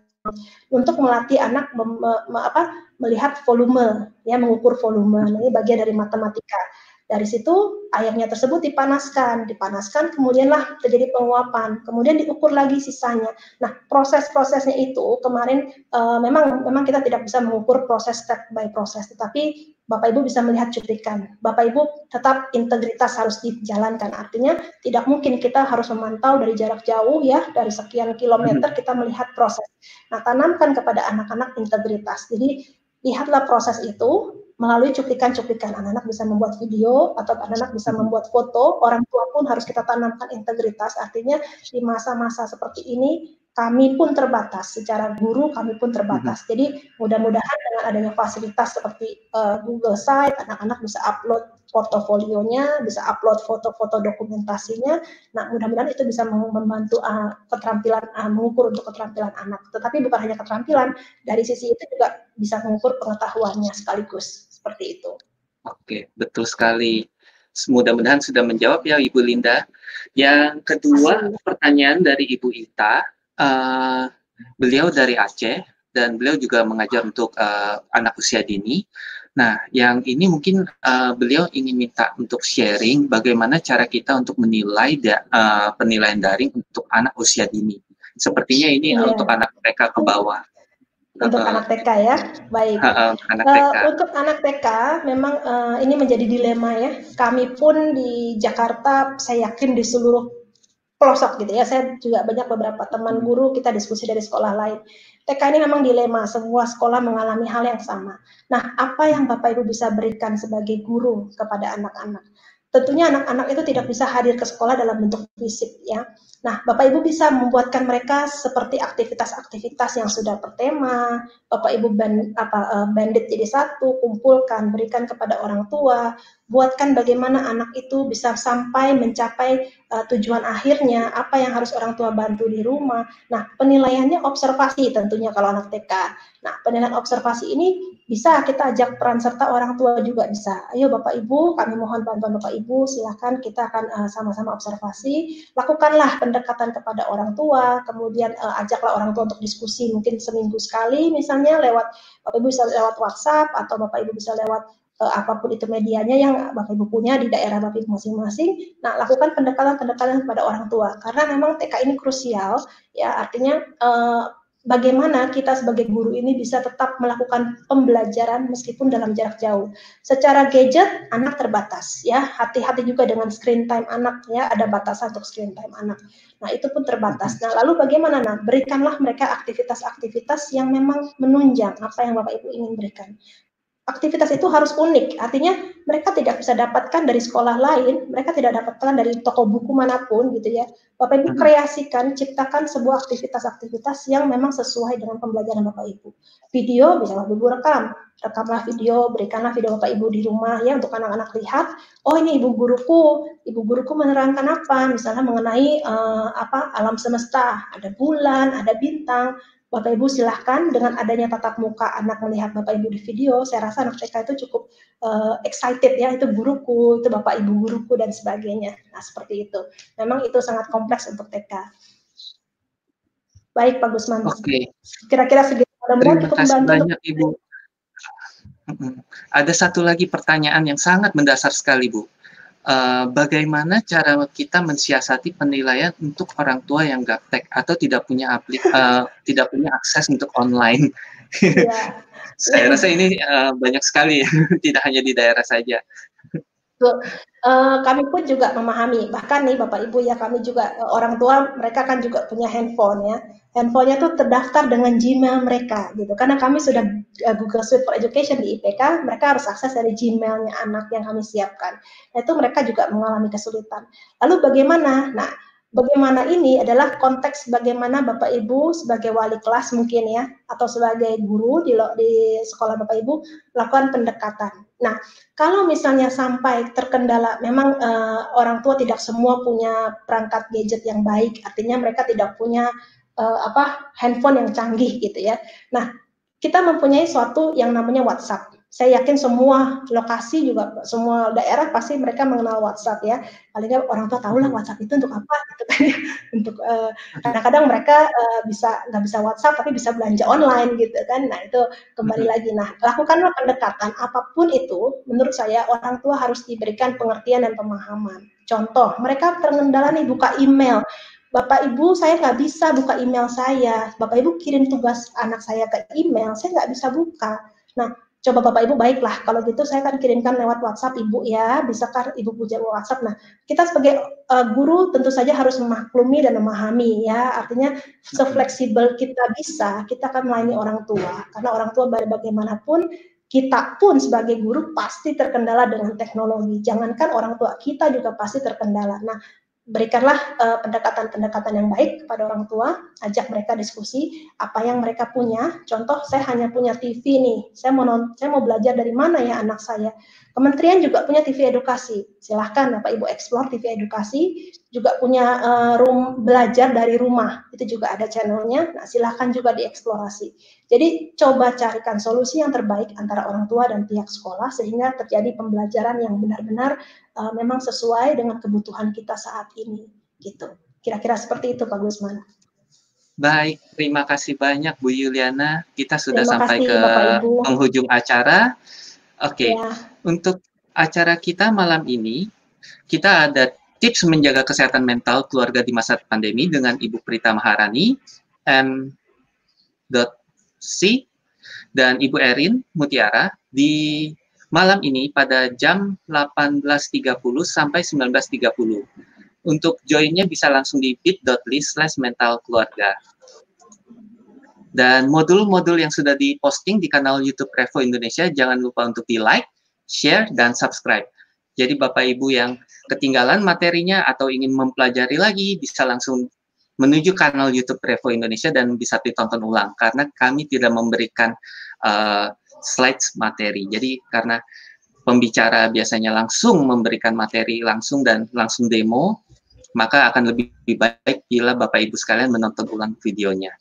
Untuk melatih anak mem, me, apa, melihat volume ya mengukur volume. Nah, ini bagian dari matematika dari situ airnya tersebut dipanaskan, dipanaskan kemudianlah terjadi penguapan, kemudian diukur lagi sisanya. Nah, proses-prosesnya itu kemarin uh, memang memang kita tidak bisa mengukur proses step by proses, tetapi Bapak Ibu bisa melihat cuplikan. Bapak Ibu tetap integritas harus dijalankan. Artinya tidak mungkin kita harus memantau dari jarak jauh ya, dari sekian kilometer kita melihat proses. Nah, tanamkan kepada anak-anak integritas. Jadi lihatlah proses itu, melalui cuplikan-cuplikan anak-anak bisa membuat video atau anak-anak bisa membuat foto orang tua pun harus kita tanamkan integritas artinya di masa-masa seperti ini kami pun terbatas secara guru kami pun terbatas. Mm-hmm. Jadi mudah-mudahan dengan adanya fasilitas seperti uh, Google Site, anak-anak bisa upload portofolionya, bisa upload foto-foto dokumentasinya. Nah, mudah-mudahan itu bisa membantu uh, keterampilan uh, mengukur untuk keterampilan anak. Tetapi bukan hanya keterampilan, dari sisi itu juga bisa mengukur pengetahuannya sekaligus seperti itu. Oke, betul sekali. Mudah-mudahan sudah menjawab ya Ibu Linda. Yang kedua, pertanyaan dari Ibu Ita uh, beliau dari Aceh dan beliau juga mengajar untuk uh, anak usia dini. Nah, yang ini mungkin uh, beliau ingin minta untuk sharing bagaimana cara kita untuk menilai da, uh, penilaian daring untuk anak usia dini. Sepertinya ini yeah. untuk anak mereka ke bawah. Untuk uh, anak TK ya, baik. Uh, uh, anak TK. Uh, untuk anak TK, memang uh, ini menjadi dilema ya. Kami pun di Jakarta, saya yakin di seluruh pelosok gitu ya. Saya juga banyak beberapa teman guru kita diskusi dari sekolah lain. TK ini memang dilema, semua sekolah mengalami hal yang sama. Nah, apa yang Bapak Ibu bisa berikan sebagai guru kepada anak-anak? Tentunya anak-anak itu tidak bisa hadir ke sekolah dalam bentuk fisik ya. Nah, Bapak Ibu bisa membuatkan mereka seperti aktivitas-aktivitas yang sudah bertema, Bapak Ibu band, apa, uh, bandit jadi satu, kumpulkan, berikan kepada orang tua, buatkan bagaimana anak itu bisa sampai mencapai uh, tujuan akhirnya, apa yang harus orang tua bantu di rumah. Nah, penilaiannya observasi tentunya kalau anak TK. Nah, penilaian observasi ini bisa kita ajak peran serta orang tua juga bisa. Ayo Bapak Ibu, kami mohon bantuan Bapak Ibu, silakan kita akan uh, sama-sama observasi. Lakukanlah pendekatan kepada orang tua, kemudian uh, ajaklah orang tua untuk diskusi mungkin seminggu sekali misalnya lewat Bapak Ibu bisa lewat WhatsApp atau Bapak Ibu bisa lewat uh, apa pun itu medianya yang Bapak Ibu punya di daerah Bapak Ibu masing-masing. Nah, lakukan pendekatan-pendekatan kepada orang tua karena memang TK ini krusial ya artinya uh, bagaimana kita sebagai guru ini bisa tetap melakukan pembelajaran meskipun dalam jarak jauh. Secara gadget anak terbatas ya, hati-hati juga dengan screen time anak ya, ada batasan untuk screen time anak. Nah, itu pun terbatas. Nah, lalu bagaimana nah? Berikanlah mereka aktivitas-aktivitas yang memang menunjang apa yang Bapak Ibu ingin berikan aktivitas itu harus unik. Artinya mereka tidak bisa dapatkan dari sekolah lain, mereka tidak dapatkan dari toko buku mana pun gitu ya. Bapak Ibu hmm. kreasikan, ciptakan sebuah aktivitas-aktivitas yang memang sesuai dengan pembelajaran Bapak Ibu. Video bisa Bapak Ibu rekam, rekamlah video, berikanlah video Bapak Ibu di rumah ya untuk anak-anak lihat. Oh ini ibu guruku, ibu guruku menerangkan apa? Misalnya mengenai uh, apa alam semesta, ada bulan, ada bintang, Bapak Ibu silahkan dengan adanya tatap muka anak melihat Bapak Ibu di video, saya rasa anak TK itu cukup uh, excited ya, itu guruku, itu Bapak Ibu guruku dan sebagainya. Nah seperti itu. Memang itu sangat kompleks untuk TK. Baik Pak Gusman. Oke. Okay. Kira-kira segitu. Terima kasih banyak Ibu. Ada satu lagi pertanyaan yang sangat mendasar sekali Bu uh, bagaimana cara kita mensiasati penilaian untuk orang tua yang gaptek atau tidak punya aplik uh, tidak punya akses untuk online. Yeah. <laughs> Saya rasa ini uh, banyak sekali, <laughs> tidak hanya di daerah saja. Uh, kami pun juga memahami, bahkan nih Bapak Ibu ya kami juga uh, orang tua mereka kan juga punya handphone ya. Handphonenya tuh terdaftar dengan Gmail mereka gitu. Karena kami sudah Google Suite for Education di IPK, mereka harus akses dari Gmailnya anak yang kami siapkan. Nah, itu mereka juga mengalami kesulitan. Lalu bagaimana? Nah, bagaimana ini adalah konteks bagaimana Bapak Ibu sebagai wali kelas mungkin ya atau sebagai guru di, di sekolah Bapak Ibu lakukan pendekatan. Nah, kalau misalnya sampai terkendala memang uh, orang tua tidak semua punya perangkat gadget yang baik, artinya mereka tidak punya uh, apa handphone yang canggih gitu ya. Nah, kita mempunyai suatu yang namanya WhatsApp saya yakin semua lokasi juga semua daerah pasti mereka mengenal WhatsApp ya. Paling nggak orang tua tahu lah WhatsApp itu untuk apa gitu kan ya. <laughs> Untuk uh, kadang-kadang mereka uh, bisa nggak bisa WhatsApp tapi bisa belanja online gitu kan. Nah itu kembali lagi. Nah lakukanlah pendekatan apa pun itu. Menurut saya orang tua harus diberikan pengertian dan pemahaman. Contoh mereka terkendala nih buka email. Bapak Ibu, saya nggak bisa buka email saya. Bapak Ibu kirim tugas anak saya ke email, saya nggak bisa buka. Nah, coba Bapak Ibu baiklah. Kalau gitu saya akan kirimkan lewat WhatsApp Ibu ya. Bisakah Ibu punya WhatsApp? Nah kita sebagai uh, guru tentu saja harus memaklumi dan memahami ya. Artinya sefleksibel kita bisa kita akan melayani orang tua. Karena orang tua bagaimanapun kita pun sebagai guru pasti terkendala dengan teknologi. Jangankan orang tua kita juga pasti terkendala. Nah berikanlah uh, pendekatan-pendekatan yang baik kepada orang tua, ajak mereka diskusi apa yang mereka punya. Contoh, saya hanya punya TV nih, saya mau saya mau belajar dari mana ya anak saya. Kementerian juga punya TV edukasi. Silahkan Bapak Ibu explore TV edukasi. Juga punya uh, room belajar dari rumah. Itu juga ada channelnya. Nah, silahkan juga dieksplorasi. Jadi coba carikan solusi yang terbaik antara orang tua dan pihak sekolah sehingga terjadi pembelajaran yang benar-benar uh, memang sesuai dengan kebutuhan kita saat ini. Gitu. Kira-kira seperti itu Pak Gusman. Baik, terima kasih banyak Bu Yuliana. Kita sudah terima sampai kasih, ke penghujung acara. Oke, okay. ya. untuk acara kita malam ini, kita ada tips menjaga kesehatan mental keluarga di masa pandemi dengan Ibu Prita Maharani, M.C. dan Ibu Erin Mutiara di malam ini pada jam 18.30 sampai 19.30. Untuk joinnya bisa langsung di bit.ly slash mental keluarga. Dan modul-modul yang sudah diposting di kanal YouTube Revo Indonesia, jangan lupa untuk di-like, share, dan subscribe. Jadi Bapak Ibu yang ketinggalan materinya atau ingin mempelajari lagi, bisa langsung menuju kanal YouTube Revo Indonesia dan bisa ditonton ulang. Karena kami tidak memberikan uh, slides materi. Jadi karena pembicara biasanya langsung memberikan materi langsung dan langsung demo, maka akan lebih baik bila Bapak Ibu sekalian menonton ulang videonya.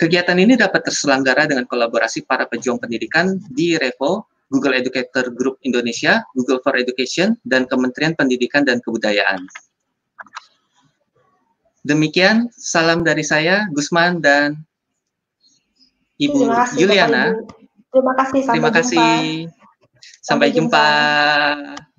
Kegiatan ini dapat terselenggara dengan kolaborasi para pejuang pendidikan di Revo, Google Educator Group Indonesia, Google for Education, dan Kementerian Pendidikan dan Kebudayaan. Demikian, salam dari saya, Gusman dan Ibu Terima kasih, Juliana. Terima kasih. Sampai Terima kasih. Sampai, Sampai jumpa. jumpa.